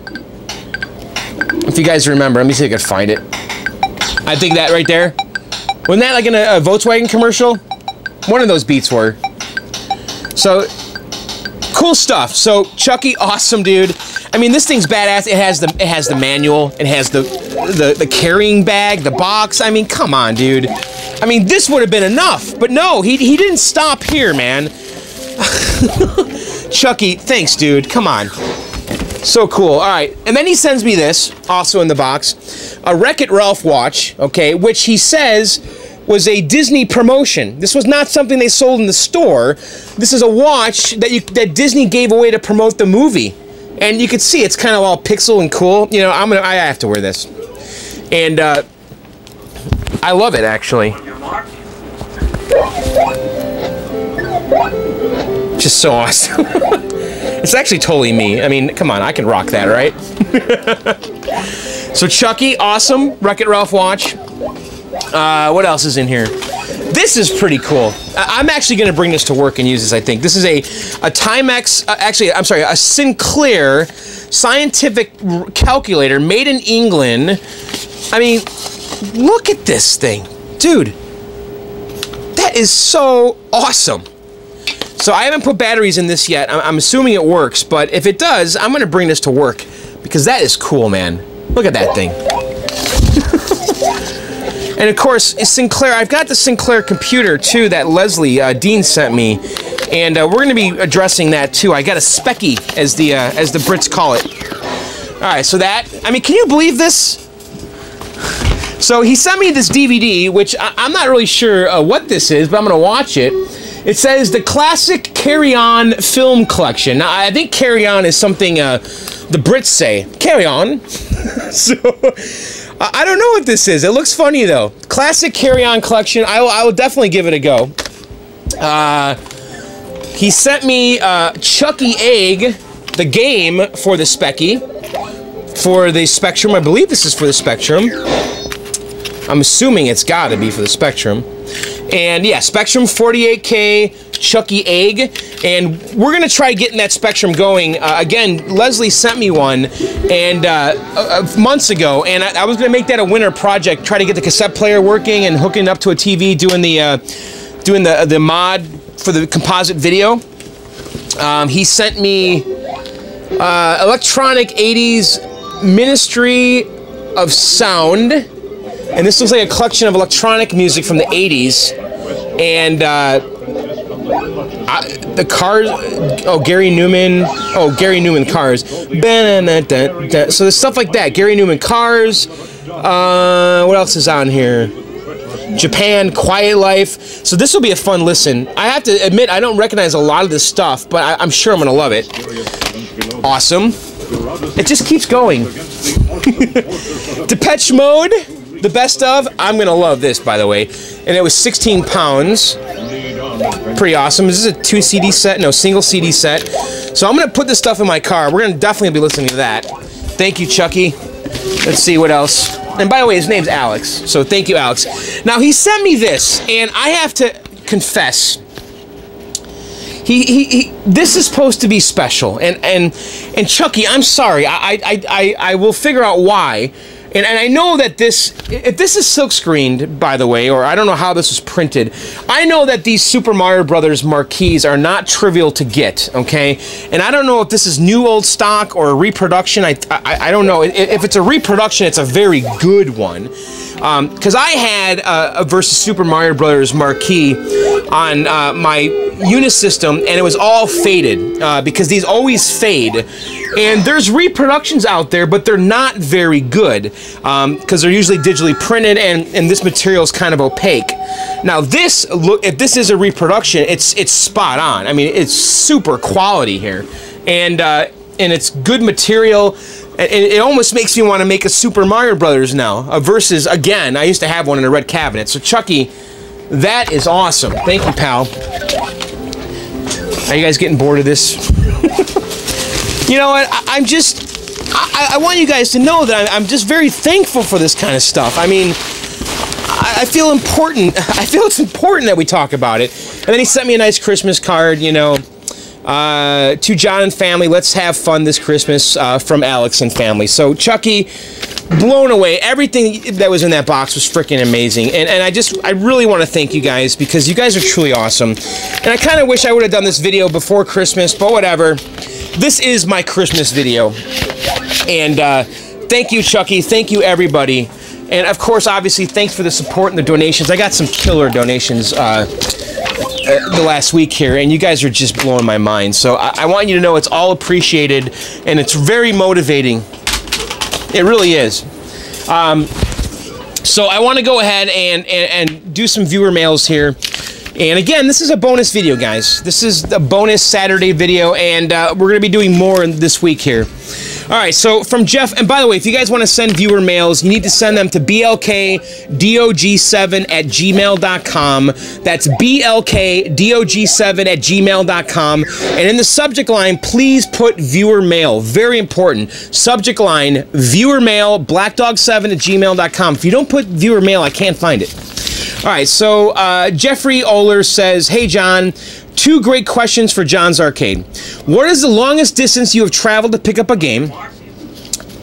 If you guys remember, let me see if I can find it. I think that right there. Wasn't that like in a, a Volkswagen commercial? One of those beats were. So, cool stuff. So, Chucky, awesome dude. I mean, this thing's badass. It has the it has the manual. It has the the the carrying bag, the box. I mean, come on, dude. I mean, this would have been enough, but no, he he didn't stop here, man. Chucky, thanks, dude. Come on. So cool. All right. And then he sends me this, also in the box, a Wreck It Ralph watch, okay, which he says was a Disney promotion. This was not something they sold in the store. This is a watch that you that Disney gave away to promote the movie. And you can see it's kind of all pixel and cool. You know, I'm gonna I have to wear this. And uh I love it actually. Just so awesome. it's actually totally me. I mean, come on, I can rock that, right? so Chucky, awesome. Wreck-It Ralph watch. Uh, what else is in here? This is pretty cool. I'm actually going to bring this to work and use this, I think. This is a, a Timex, uh, actually, I'm sorry, a Sinclair scientific calculator made in England. I mean, look at this thing. Dude, that is so awesome. So I haven't put batteries in this yet. I'm, I'm assuming it works, but if it does, I'm going to bring this to work because that is cool, man. Look at that thing. And of course, Sinclair, I've got the Sinclair computer too that Leslie uh, Dean sent me. And uh, we're going to be addressing that too. I got a Speccy, as the uh, as the Brits call it. All right, so that I mean, can you believe this? So he sent me this DVD, which I, am not really sure uh, what this is, but I'm going to watch it. It says the classic Carry On film collection. Now, I think Carry On is something uh, the Brits say. Carry On. so, I don't know what this is. It looks funny, though. Classic Carry On collection. I will, I will definitely give it a go. Uh, he sent me uh, Chucky Egg, the game for the Speccy, for the Spectrum. I believe this is for the Spectrum. I'm assuming it's got to be for the Spectrum. And yeah, Spectrum 48K, Chucky Egg, and we're gonna try getting that Spectrum going. Uh, again, Leslie sent me one, and uh, months ago, and I, I, was gonna make that a winter project. Try to get the cassette player working and hooking up to a TV, doing the uh, doing the the mod for the composite video. Um, he sent me uh, electronic 80s Ministry of Sound and this looks like a collection of electronic music from the 80s. And uh, I, the cars, oh, Gary Numan, oh, Gary Numan cars. So there's stuff like that. Gary Numan cars. Uh, what else is on here? Japan, Quiet Life. So this will be a fun listen. I have to admit, I don't recognize a lot of this stuff, but I, am sure I'm going to love it. Awesome. It just keeps going. Depeche Mode. The best of, I'm gonna love this, by the way. And it was 16 pounds. Pretty awesome. This is a two CD set, no, single CD set. So I'm gonna put this stuff in my car. We're gonna definitely be listening to that. Thank you, Chucky. Let's see what else. And by the way, his name's Alex. So thank you, Alex. Now he sent me this, and I have to confess. He, he, he, this is supposed to be special and and and Chucky I'm sorry I I, I, I will figure out why And, and I know that this, if this is silk screened, by the way, or I don't know how this was printed, I know that these Super Mario Brothers marquees are not trivial to get, okay? And I don't know if this is new old stock or a reproduction. I, I, I don't know. If it's a reproduction, it's a very good one because um, I had uh, a versus Super Mario Brothers marquee on uh, my Unisystem, and it was all faded uh, because these always fade. And there's reproductions out there, but they're not very good because um, they're usually digitally printed, and, and this material is kind of opaque. Now this look, if this is a reproduction, it's it's spot on. I mean, it's super quality here, and uh, and it's good material. And it almost makes me want to make a Super Mario Brothers now. A versus again. I used to have one in a red cabinet. So Chucky, that is awesome. Thank you, pal. Are you guys getting bored of this? you know what? I, am just. I, I, want you guys to know that I'm, I'm, just very thankful for this kind of stuff. I mean, I, I feel important. I feel it's important that we talk about it. And then he sent me a nice Christmas card. You know. Uh, to John and family, let's have fun this Christmas uh, from Alex and family. So, Chucky, blown away. Everything that was in that box was freaking amazing. And, and I just, I really want to thank you guys because you guys are truly awesome. And I kind of wish I would have done this video before Christmas, but whatever. This is my Christmas video. And uh, thank you, Chucky. Thank you, everybody. And of course, obviously, thanks for the support and the donations. I got some killer donations uh, the last week here, and you guys are just blowing my mind. So I, I want you to know it's all appreciated, and it's very motivating. It really is. Um, so I want to go ahead and, and, and do some viewer mails here. And again, this is a bonus video, guys. This is the bonus Saturday video, and uh, we're going to be doing more this week here. All right, so from Jeff, and by the way, if you guys want to send viewer mails, you need to send them to blkdog7 at gmail.com. That's blkdog7 at gmail.com. And in the subject line, please put viewer mail. Very important. Subject line, viewer mail, blkdog7 at gmail.com. If you don't put viewer mail, I can't find it. All right, so uh, Jeffrey Oler says, Hey, John, Two great questions for John's Arcade. What is the longest distance you have traveled to pick up a game?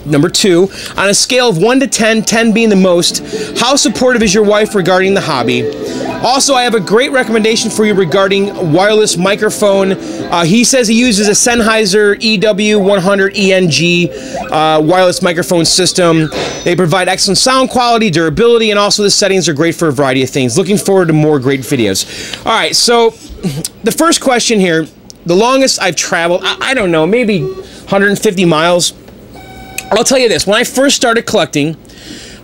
Number two, on a scale of 1 to 10, 10 being the most, how supportive is your wife regarding the hobby? Also, I have a great recommendation for you regarding wireless microphone. Uh, he says he uses a Sennheiser EW100 ENG uh, wireless microphone system. They provide excellent sound quality, durability, and also the settings are great for a variety of things. Looking forward to more great videos. All right, so the first question here, the longest I've traveled, I, I don't know, maybe 150 miles. I'll tell you this, when I first started collecting,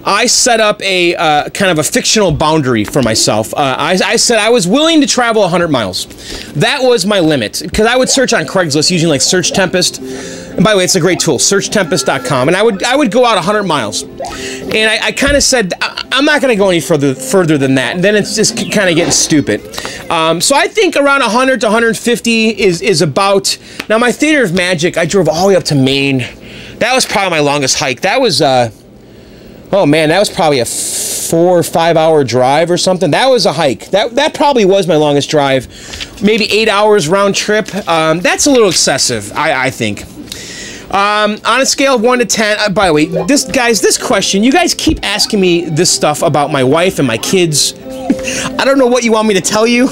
I set up a uh, kind of a fictional boundary for myself. Uh, I, I, said I was willing to travel 100 miles. That was my limit because I would search on Craigslist using like Search Tempest. And by the way, it's a great tool, searchtempest.com. And I would I would go out 100 miles, and I, I kind of said I, am not going to go any further further than that. And then it's just kind of getting stupid. Um, so I think around 100 to 150 is is about. Now my Theater of Magic, I drove all the way up to Maine. That was probably my longest hike. That was. Uh, Oh man, that was probably a four or five hour drive or something. That was a hike. That that probably was my longest drive. Maybe eight hours round trip. Um, that's a little excessive, I, I think. Um, on a scale of one to ten, uh, by the way, this guys, this question, you guys keep asking me this stuff about my wife and my kids. I don't know what you want me to tell you.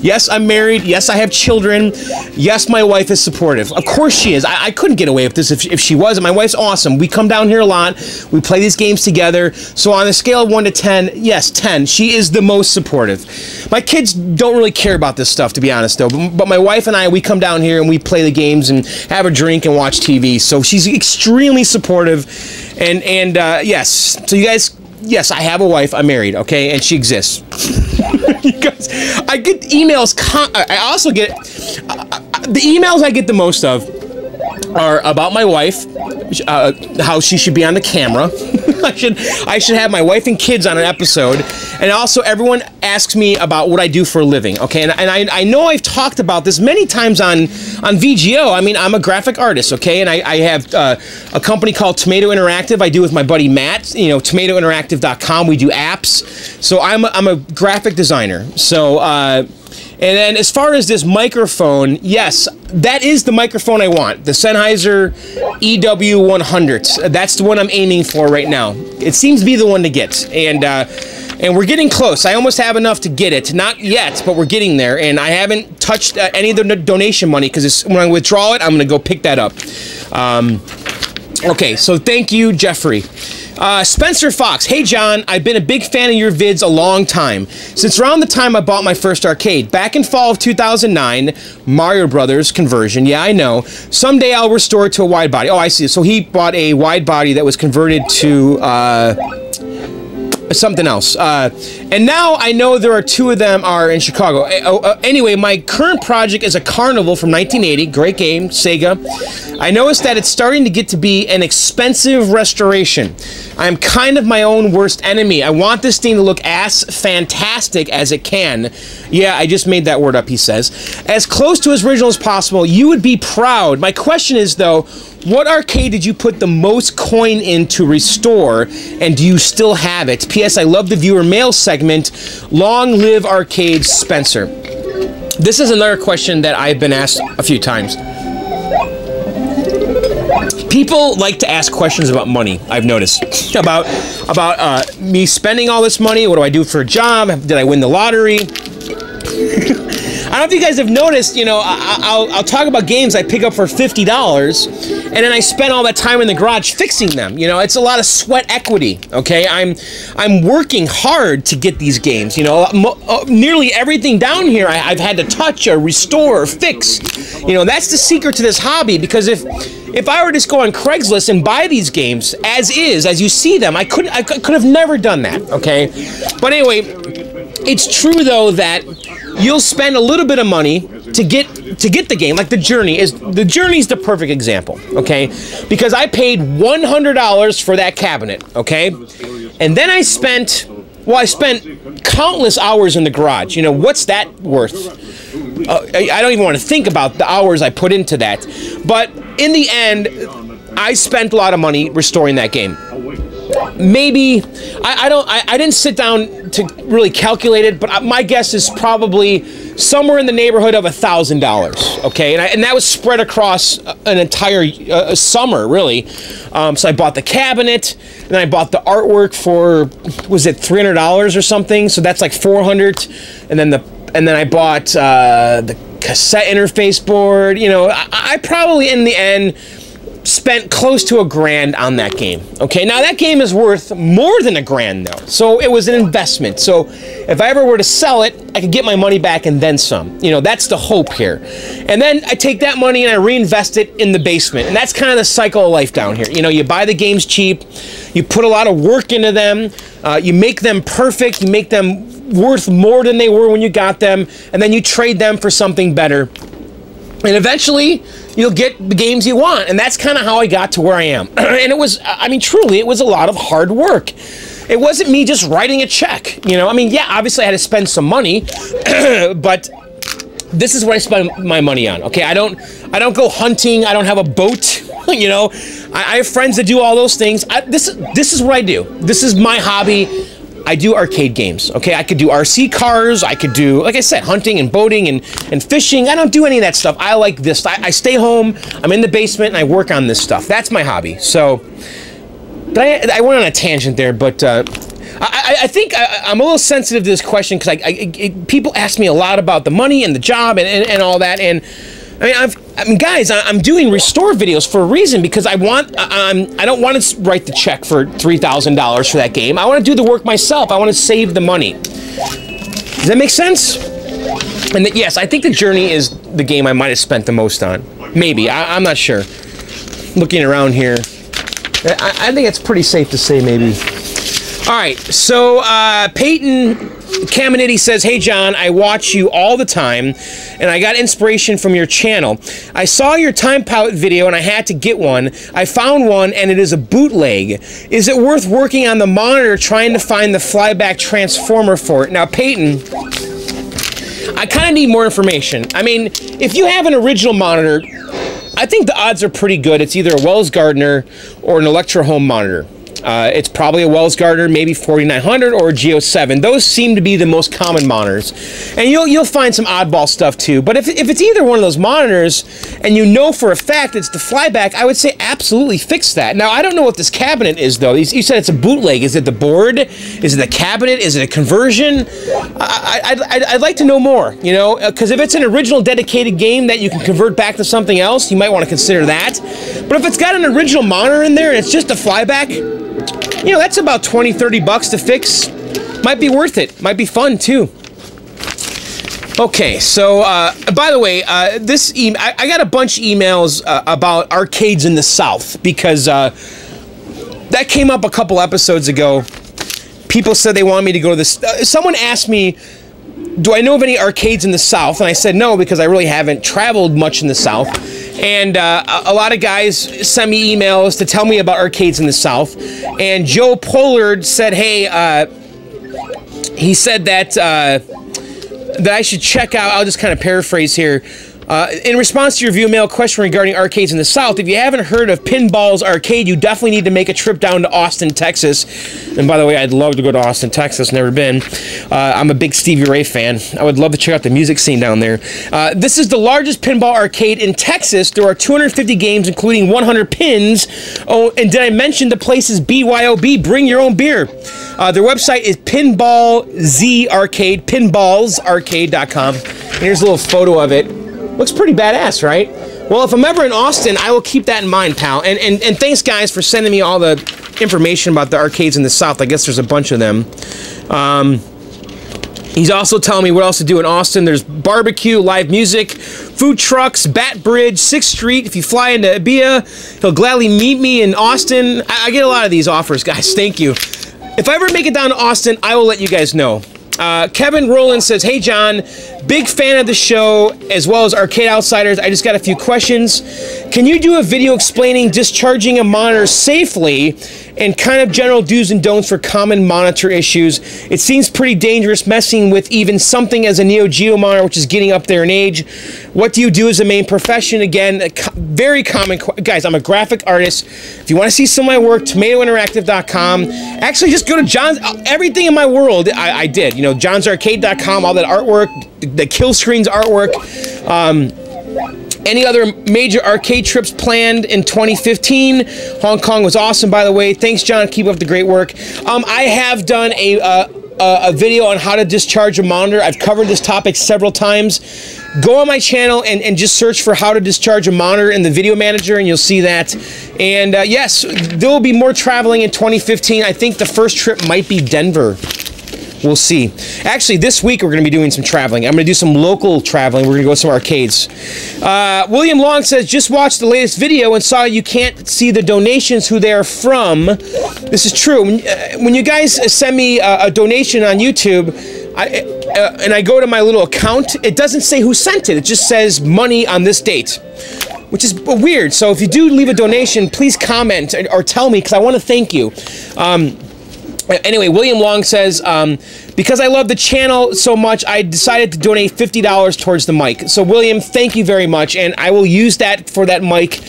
Yes, I'm married. Yes, I have children. Yes, my wife is supportive. Of course she is. I, I couldn't get away with this if, if she wasn't. My wife's awesome. We come down here a lot. We play these games together. So on a scale of 1 to 10, yes, 10. She is the most supportive. My kids don't really care about this stuff, to be honest, though. But, but my wife and I, we come down here and we play the games and have a drink and watch TV. So she's extremely supportive. And, and uh, yes, so you guys yes, I have a wife. I'm married, okay, and she exists. guys, I get emails. I also get uh, the emails I get the most of are about my wife, uh, how she should be on the camera. I should I should have my wife and kids on an episode, and also everyone asks me about what I do for a living. Okay, and, and I, I know I've talked about this many times on on VGO. I mean, I'm a graphic artist. Okay, and I, I have uh, a company called Tomato Interactive. I do with my buddy Matt. You know, TomatoInteractive.com. We do apps. So I'm a, I'm a graphic designer. So. Uh, And then as far as this microphone, yes, that is the microphone I want. The Sennheiser EW100. That's the one I'm aiming for right now. It seems to be the one to get. And uh, and we're getting close. I almost have enough to get it. Not yet, but we're getting there. And I haven't touched uh, any of the donation money because when I withdraw it, I'm going to go pick that up. Um, okay, so thank you, Jeffrey. Uh, Spencer Fox, hey John, I've been a big fan of your vids a long time. Since around the time I bought my first arcade, back in fall of 2009, Mario Brothers conversion, yeah, I know. Someday I'll restore it to a wide body. Oh, I see. So he bought a wide body that was converted to, uh, something else. Uh, and now I know there are two of them are in Chicago. Uh, uh, anyway, my current project is a Carnival from 1980. Great game, Sega. I noticed that it's starting to get to be an expensive restoration. I'm kind of my own worst enemy. I want this thing to look as fantastic as it can. Yeah, I just made that word up, he says. As close to as original as possible. You would be proud. My question is, though, what arcade did you put the most coin in to restore, and do you still have it? P.S. I love the viewer mail segment. Long live arcade, Spencer. This is another question that I've been asked a few times. People like to ask questions about money. I've noticed about about uh, me spending all this money. What do I do for a job? Did I win the lottery? I don't know if you guys have noticed, you know, I, will I'll talk about games I pick up for $50 and then I spend all that time in the garage fixing them. You know, it's a lot of sweat equity, okay? I'm I'm working hard to get these games. You know, uh, nearly everything down here I, have had to touch or restore or fix. You know, that's the secret to this hobby because if if I were to just go on Craigslist and buy these games as is, as you see them, I couldn't I could have never done that, okay? But anyway, it's true though that you'll spend a little bit of money to get to get the game. Like the journey is the journey's the perfect example, okay? Because I paid $100 for that cabinet, okay? And then I spent well, I spent countless hours in the garage. You know, what's that worth? Uh, I don't even want to think about the hours I put into that. But in the end, I spent a lot of money restoring that game maybe I, I don't I, I, didn't sit down to really calculate it but my guess is probably somewhere in the neighborhood of a thousand dollars okay? And, I, and that was spread across an entire uh, summer really. Um, so I bought the cabinet and I bought the artwork for was it $300 or something? So that's like 400 and then the and then I bought uh, the cassette interface board you know I, I probably in the end spent close to a grand on that game. Okay, now that game is worth more than a grand though. So it was an investment. So if I ever were to sell it, I could get my money back and then some. You know, that's the hope here. And then I take that money and I reinvest it in the basement. And that's kind of the cycle of life down here. You know, you buy the games cheap, you put a lot of work into them, uh, you make them perfect, you make them worth more than they were when you got them, and then you trade them for something better. And eventually, you'll get the games you want. And that's kind of how I got to where I am. and it was, I mean, truly, it was a lot of hard work. It wasn't me just writing a check, you know? I mean, yeah, obviously I had to spend some money, but this is what I spend my money on. Okay, I don't, I don't go hunting. I don't have a boat. You know, I, I have friends that do all those things. I, this, this is what I do. This is my hobby. I do arcade games. Okay, I could do RC cars. I could do, like I said, hunting and boating and, and fishing. I don't do any of that stuff. I like this. I, I stay home. I'm in the basement and I work on this stuff. That's my hobby. So, but I, I went on a tangent there. But uh, I, I, think I, am a little sensitive to this question because people ask me a lot about the money and the job and, and, and all that. And I mean, I've, I mean, guys, I'm doing restore videos for a reason because I want, I'm, I don't want to write the check for three thousand dollars for that game. I want to do the work myself. I want to save the money. Does that make sense? And the, yes, I think the journey is the game I might have spent the most on. Maybe I, am not sure. Looking around here, I, I think it's pretty safe to say maybe. All right, so uh, Peyton Caminiti says, Hey John, I watch you all the time and I got inspiration from your channel. I saw your time pilot video and I had to get one. I found one and it is a bootleg. Is it worth working on the monitor trying to find the flyback transformer for it? Now, Peyton, I kind of need more information. I mean, if you have an original monitor, I think the odds are pretty good. It's either a Wells Gardner or an Electrohome monitor. Uh, it's probably a Wells Gardner, maybe 4900 or a G07. Those seem to be the most common monitors. And you'll, you'll find some oddball stuff too. But if, if it's either one of those monitors and you know for a fact it's the flyback, I would say absolutely fix that. Now, I don't know what this cabinet is though. You said it's a bootleg. Is it the board? Is it the cabinet? Is it a conversion? I, I'd I, would like to know more, you know, because if it's an original dedicated game that you can convert back to something else, you might want to consider that. But if it's got an original monitor in there and it's just a flyback, you know, that's about 20, 30 bucks to fix. Might be worth it. Might be fun too. Okay, so uh, by the way, uh, this e I, I, got a bunch of emails uh, about arcades in the South because uh, that came up a couple episodes ago. People said they want me to go to this. Uh, someone asked me, "Do I know of any arcades in the South?" And I said no because I really haven't traveled much in the South. And uh, a lot of guys send me emails to tell me about arcades in the South. And Joe Pollard said, "Hey, uh, he said that uh, that I should check out." I'll just kind of paraphrase here. Uh, in response to your view mail question regarding arcades in the South, if you haven't heard of Pinballz Arcade, you definitely need to make a trip down to Austin, Texas. And by the way, I'd love to go to Austin, Texas. Never been. Uh, I'm a big Stevie Ray fan. I would love to check out the music scene down there. Uh, this is the largest pinball arcade in Texas. There are 250 games, including 100 pins. Oh, and did I mention the place is BYOB? Bring your own beer. Uh, their website is Pinball Z Arcade, pinballzarcade.com. Here's a little photo of it. Looks pretty badass, right? Well, if I'm ever in Austin, I will keep that in mind, pal. And, and, and thanks, guys, for sending me all the information about the arcades in the South. I guess there's a bunch of them. Um, he's also telling me what else to do in Austin. There's barbecue, live music, food trucks, Bat Bridge, 6th Street. If you fly into Abia, he'll gladly meet me in Austin. I, I get a lot of these offers, guys. Thank you. If I ever make it down to Austin, I will let you guys know. Uh, Kevin Rowland says, Hey, John, big fan of the show as well as Arcade Outsiders. I just got a few questions. Can you do a video explaining discharging a monitor safely and kind of general do's and don'ts for common monitor issues. It seems pretty dangerous messing with even something as a Neo Geo monitor, which is getting up there in age. What do you do as a main profession? Again, very common. Guys, I'm a graphic artist. If you want to see some of my work, tomatointeractive.com. Actually, just go to John's. Uh, everything in my world, I, I did. You know, johnsarcade.com, all that artwork, the kill screens artwork. Um, any other major arcade trips planned in 2015? Hong Kong was awesome, by the way. Thanks, John. Keep up the great work. Um, I have done a, uh, a video on how to discharge a monitor. I've covered this topic several times. Go on my channel and, and just search for how to discharge a monitor in the video manager and you'll see that. And uh, yes, there will be more traveling in 2015. I think the first trip might be Denver. We'll see. Actually, this week we're going to be doing some traveling. I'm going to do some local traveling. We're going to go to some arcades. Uh, William Long says, just watched the latest video and saw you can't see the donations, who they are from. This is true. When, uh, when you guys send me a, a donation on YouTube, I, uh, and I go to my little account, it doesn't say who sent it. It just says money on this date, which is weird. So if you do leave a donation, please comment or, or tell me because I want to thank you. Um, Anyway, William Long says, um, because I love the channel so much, I decided to donate $50 towards the mic. So, William, thank you very much, and I will use that for that mic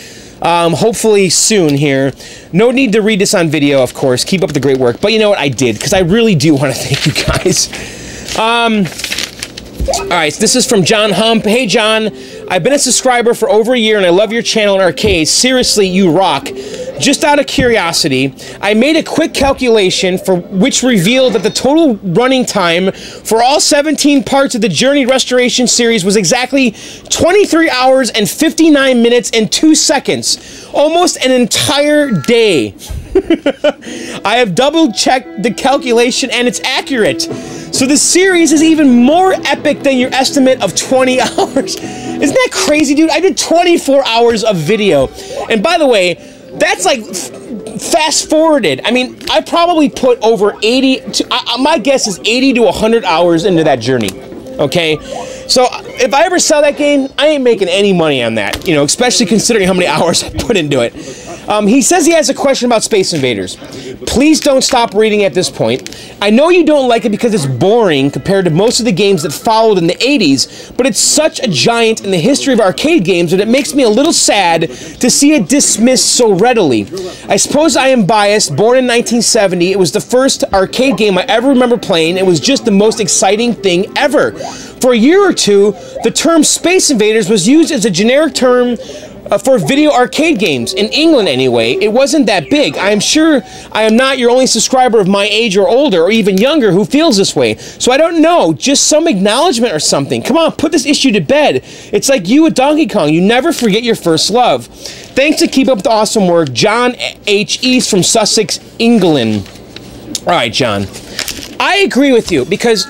um, hopefully soon here. No need to read this on video, of course. Keep up the great work. But you know what? I did, because I really do want to thank you guys. Um, all right, so this is from John Hump. Hey, John, I've been a subscriber for over a year and I love your channel and arcades. Seriously, you rock. Just out of curiosity, I made a quick calculation for which revealed that the total running time for all 17 parts of the Journey Restoration series was exactly 23 hours and 59 minutes and 2 seconds. Almost an entire day. I have double checked the calculation and it's accurate. So the series is even more epic than your estimate of 20 hours. Isn't that crazy, dude? I did 24 hours of video. And by the way, that's like fast forwarded. I mean, I probably put over 80, to, uh, my guess is 80 to 100 hours into that journey. Okay? So if I ever sell that game, I ain't making any money on that, you know, especially considering how many hours I put into it. Um, he says he has a question about Space Invaders. Please don't stop reading at this point. I know you don't like it because it's boring compared to most of the games that followed in the 80s, but it's such a giant in the history of arcade games that it makes me a little sad to see it dismissed so readily. I suppose I am biased. Born in 1970, it was the first arcade game I ever remember playing. It was just the most exciting thing ever. For a year or two, the term Space Invaders was used as a generic term uh, for video arcade games, in England anyway. It wasn't that big. I am sure I am not your only subscriber of my age or older, or even younger, who feels this way. So I don't know, just some acknowledgement or something. Come on, put this issue to bed. It's like you with Donkey Kong. You never forget your first love. Thanks to keep up the awesome work, John H. East from Sussex, England. All right, John. I agree with you because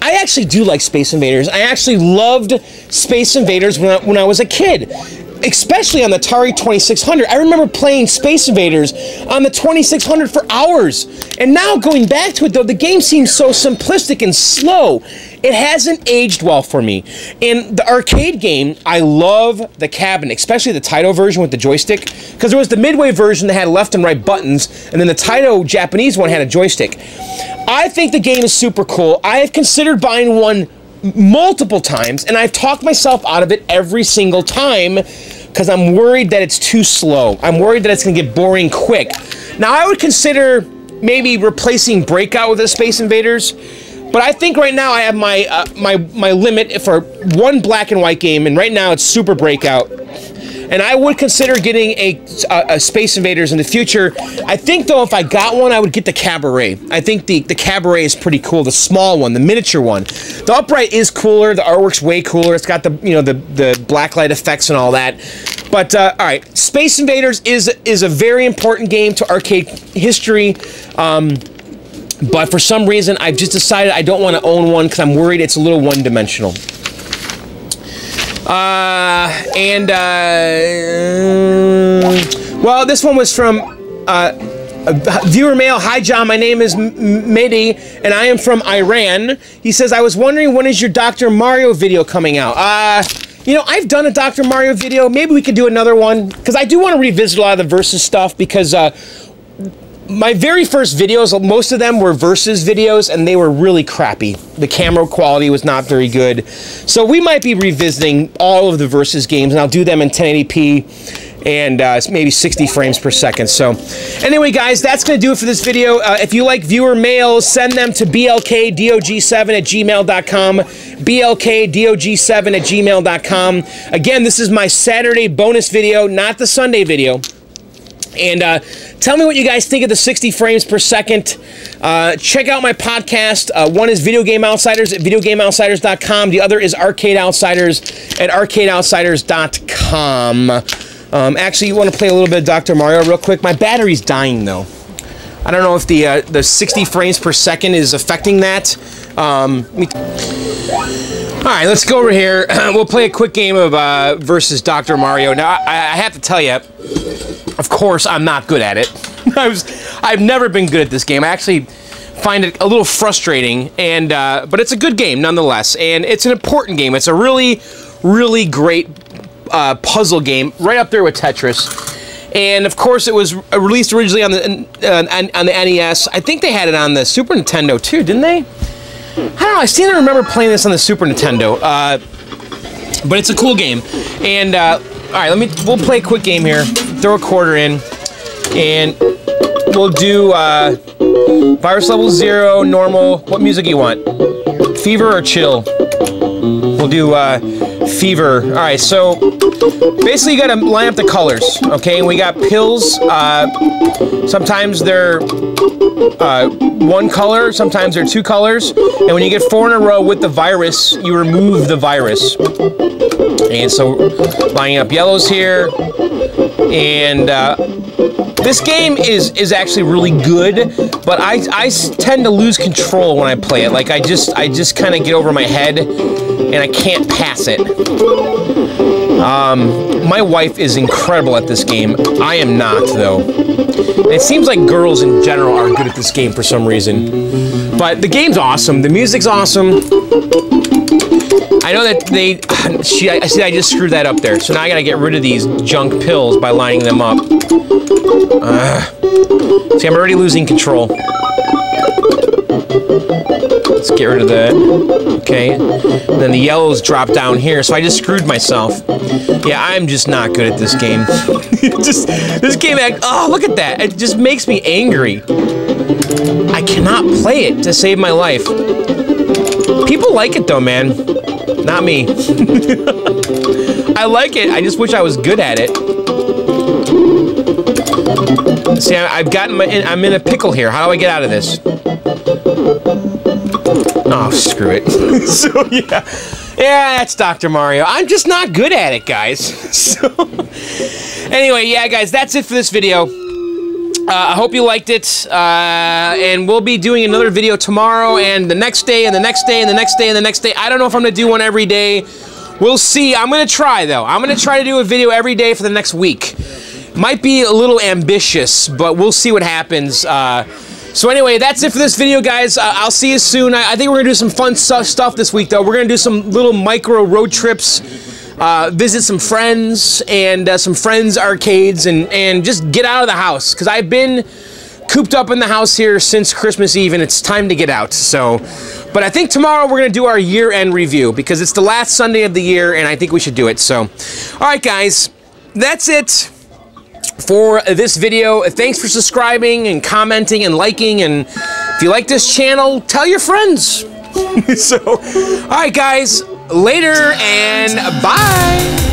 I actually do like Space Invaders. I actually loved Space Invaders when I, when I was a kid especially on the Atari 2600. I remember playing Space Invaders on the 2600 for hours. And now going back to it though, the game seems so simplistic and slow. It hasn't aged well for me. In the arcade game, I love the cabinet, especially the Taito version with the joystick, because there was the Midway version that had left and right buttons, and then the Taito Japanese one had a joystick. I think the game is super cool. I have considered buying one multiple times, and I've talked myself out of it every single time because I'm worried that it's too slow. I'm worried that it's going to get boring quick. Now, I would consider maybe replacing Breakout with the Space Invaders, but I think right now I have my uh, my my limit for one black and white game, and right now it's Super Breakout. And I would consider getting a, a, a, Space Invaders in the future. I think, though, if I got one, I would get the Cabaret. I think the, the Cabaret is pretty cool, the small one, the miniature one. The Upright is cooler. The artwork's way cooler. It's got the, you know, the, the blacklight effects and all that. But, uh, all right, Space Invaders is, is a very important game to arcade history. Um, but for some reason, I've just decided I don't want to own one because I'm worried it's a little one-dimensional. Uh, and, uh, well, this one was from, uh, viewer mail. Hi, John. My name is Mehdi, and I am from Iran. He says, I was wondering when is your Dr. Mario video coming out? Uh, you know, I've done a Dr. Mario video. Maybe we could do another one, because I do want to revisit a lot of the Versus stuff, because, uh, my very first videos, most of them were versus videos, and they were really crappy. The camera quality was not very good. So we might be revisiting all of the versus games, and I'll do them in 1080p and uh, maybe 60 frames per second. So anyway, guys, that's going to do it for this video. Uh, if you like viewer mails, send them to blkdog7 at gmail.com, blkdog7 at gmail.com. Again, this is my Saturday bonus video, not the Sunday video. And uh, tell me what you guys think of the 60 frames per second. Uh, check out my podcast. Uh, one is Video Game Outsiders at videogameoutsiders.com. The other is Arcade Outsiders at arcadeoutsiders.com. Um, actually, you want to play a little bit of Dr. Mario real quick? My battery's dying, though. I don't know if the uh, the 60 frames per second is affecting that. Um, all right, let's go over here. we'll play a quick game of uh, versus Dr. Mario. Now, I, I have to tell you, course, I'm not good at it. I was, I've never been good at this game. I actually find it a little frustrating, and uh, but it's a good game nonetheless, and it's an important game. It's a really, really great uh, puzzle game, right up there with Tetris. And of course, it was released originally on the uh, on the NES. I think they had it on the Super Nintendo too, didn't they? I don't know. I seem to remember playing this on the Super Nintendo. Uh, but it's a cool game, and uh, all right, let me. We'll play a quick game here. Throw a quarter in, and we'll do uh, virus level zero, normal. What music you want? Fever or chill? We'll do uh, fever. All right, so basically you gotta line up the colors, okay? We got pills. Uh, sometimes they're uh, one color, sometimes they're two colors. And when you get four in a row with the virus, you remove the virus. And so lining up yellows here. And uh, this game is is actually really good, but I, I tend to lose control when I play it. Like I just I just kind of get over my head and I can't pass it. Um, my wife is incredible at this game. I am not, though. It seems like girls in general are good at this game for some reason. But the game's awesome. The music's awesome. I know that they... She, I see I just screwed that up there. So now I gotta get rid of these junk pills by lining them up. Uh, see, I'm already losing control. Let's get rid of that. Okay. And then the yellows drop down here, so I just screwed myself. Yeah, I'm just not good at this game. just this game act oh look at that. It just makes me angry. I cannot play it to save my life. People like it though, man. Not me. I like it. I just wish I was good at it. See, I, have gotten my. I'm in a pickle here. How do I get out of this? Oh, screw it. so yeah, yeah, that's Dr. Mario. I'm just not good at it, guys. so anyway, yeah, guys, that's it for this video. Uh, I hope you liked it, uh, and we'll be doing another video tomorrow, and the next day, and the next day, and the next day, and the next day. I don't know if I'm gonna do one every day. We'll see. I'm gonna try though. I'm gonna try to do a video every day for the next week. Might be a little ambitious, but we'll see what happens. Uh, so anyway, that's it for this video, guys. Uh, I'll see you soon. I, I, think we're gonna do some fun stuff this week, though. We're gonna do some little micro road trips, uh, visit some friends and uh, some friends' arcades, and and just get out of the house because I've been cooped up in the house here since Christmas Eve, and it's time to get out. So, but I think tomorrow we're gonna do our year-end review because it's the last Sunday of the year, and I think we should do it. So, all right, guys, that's it for this video. Thanks for subscribing and commenting and liking. And if you like this channel, tell your friends. so, all right, guys, later and bye.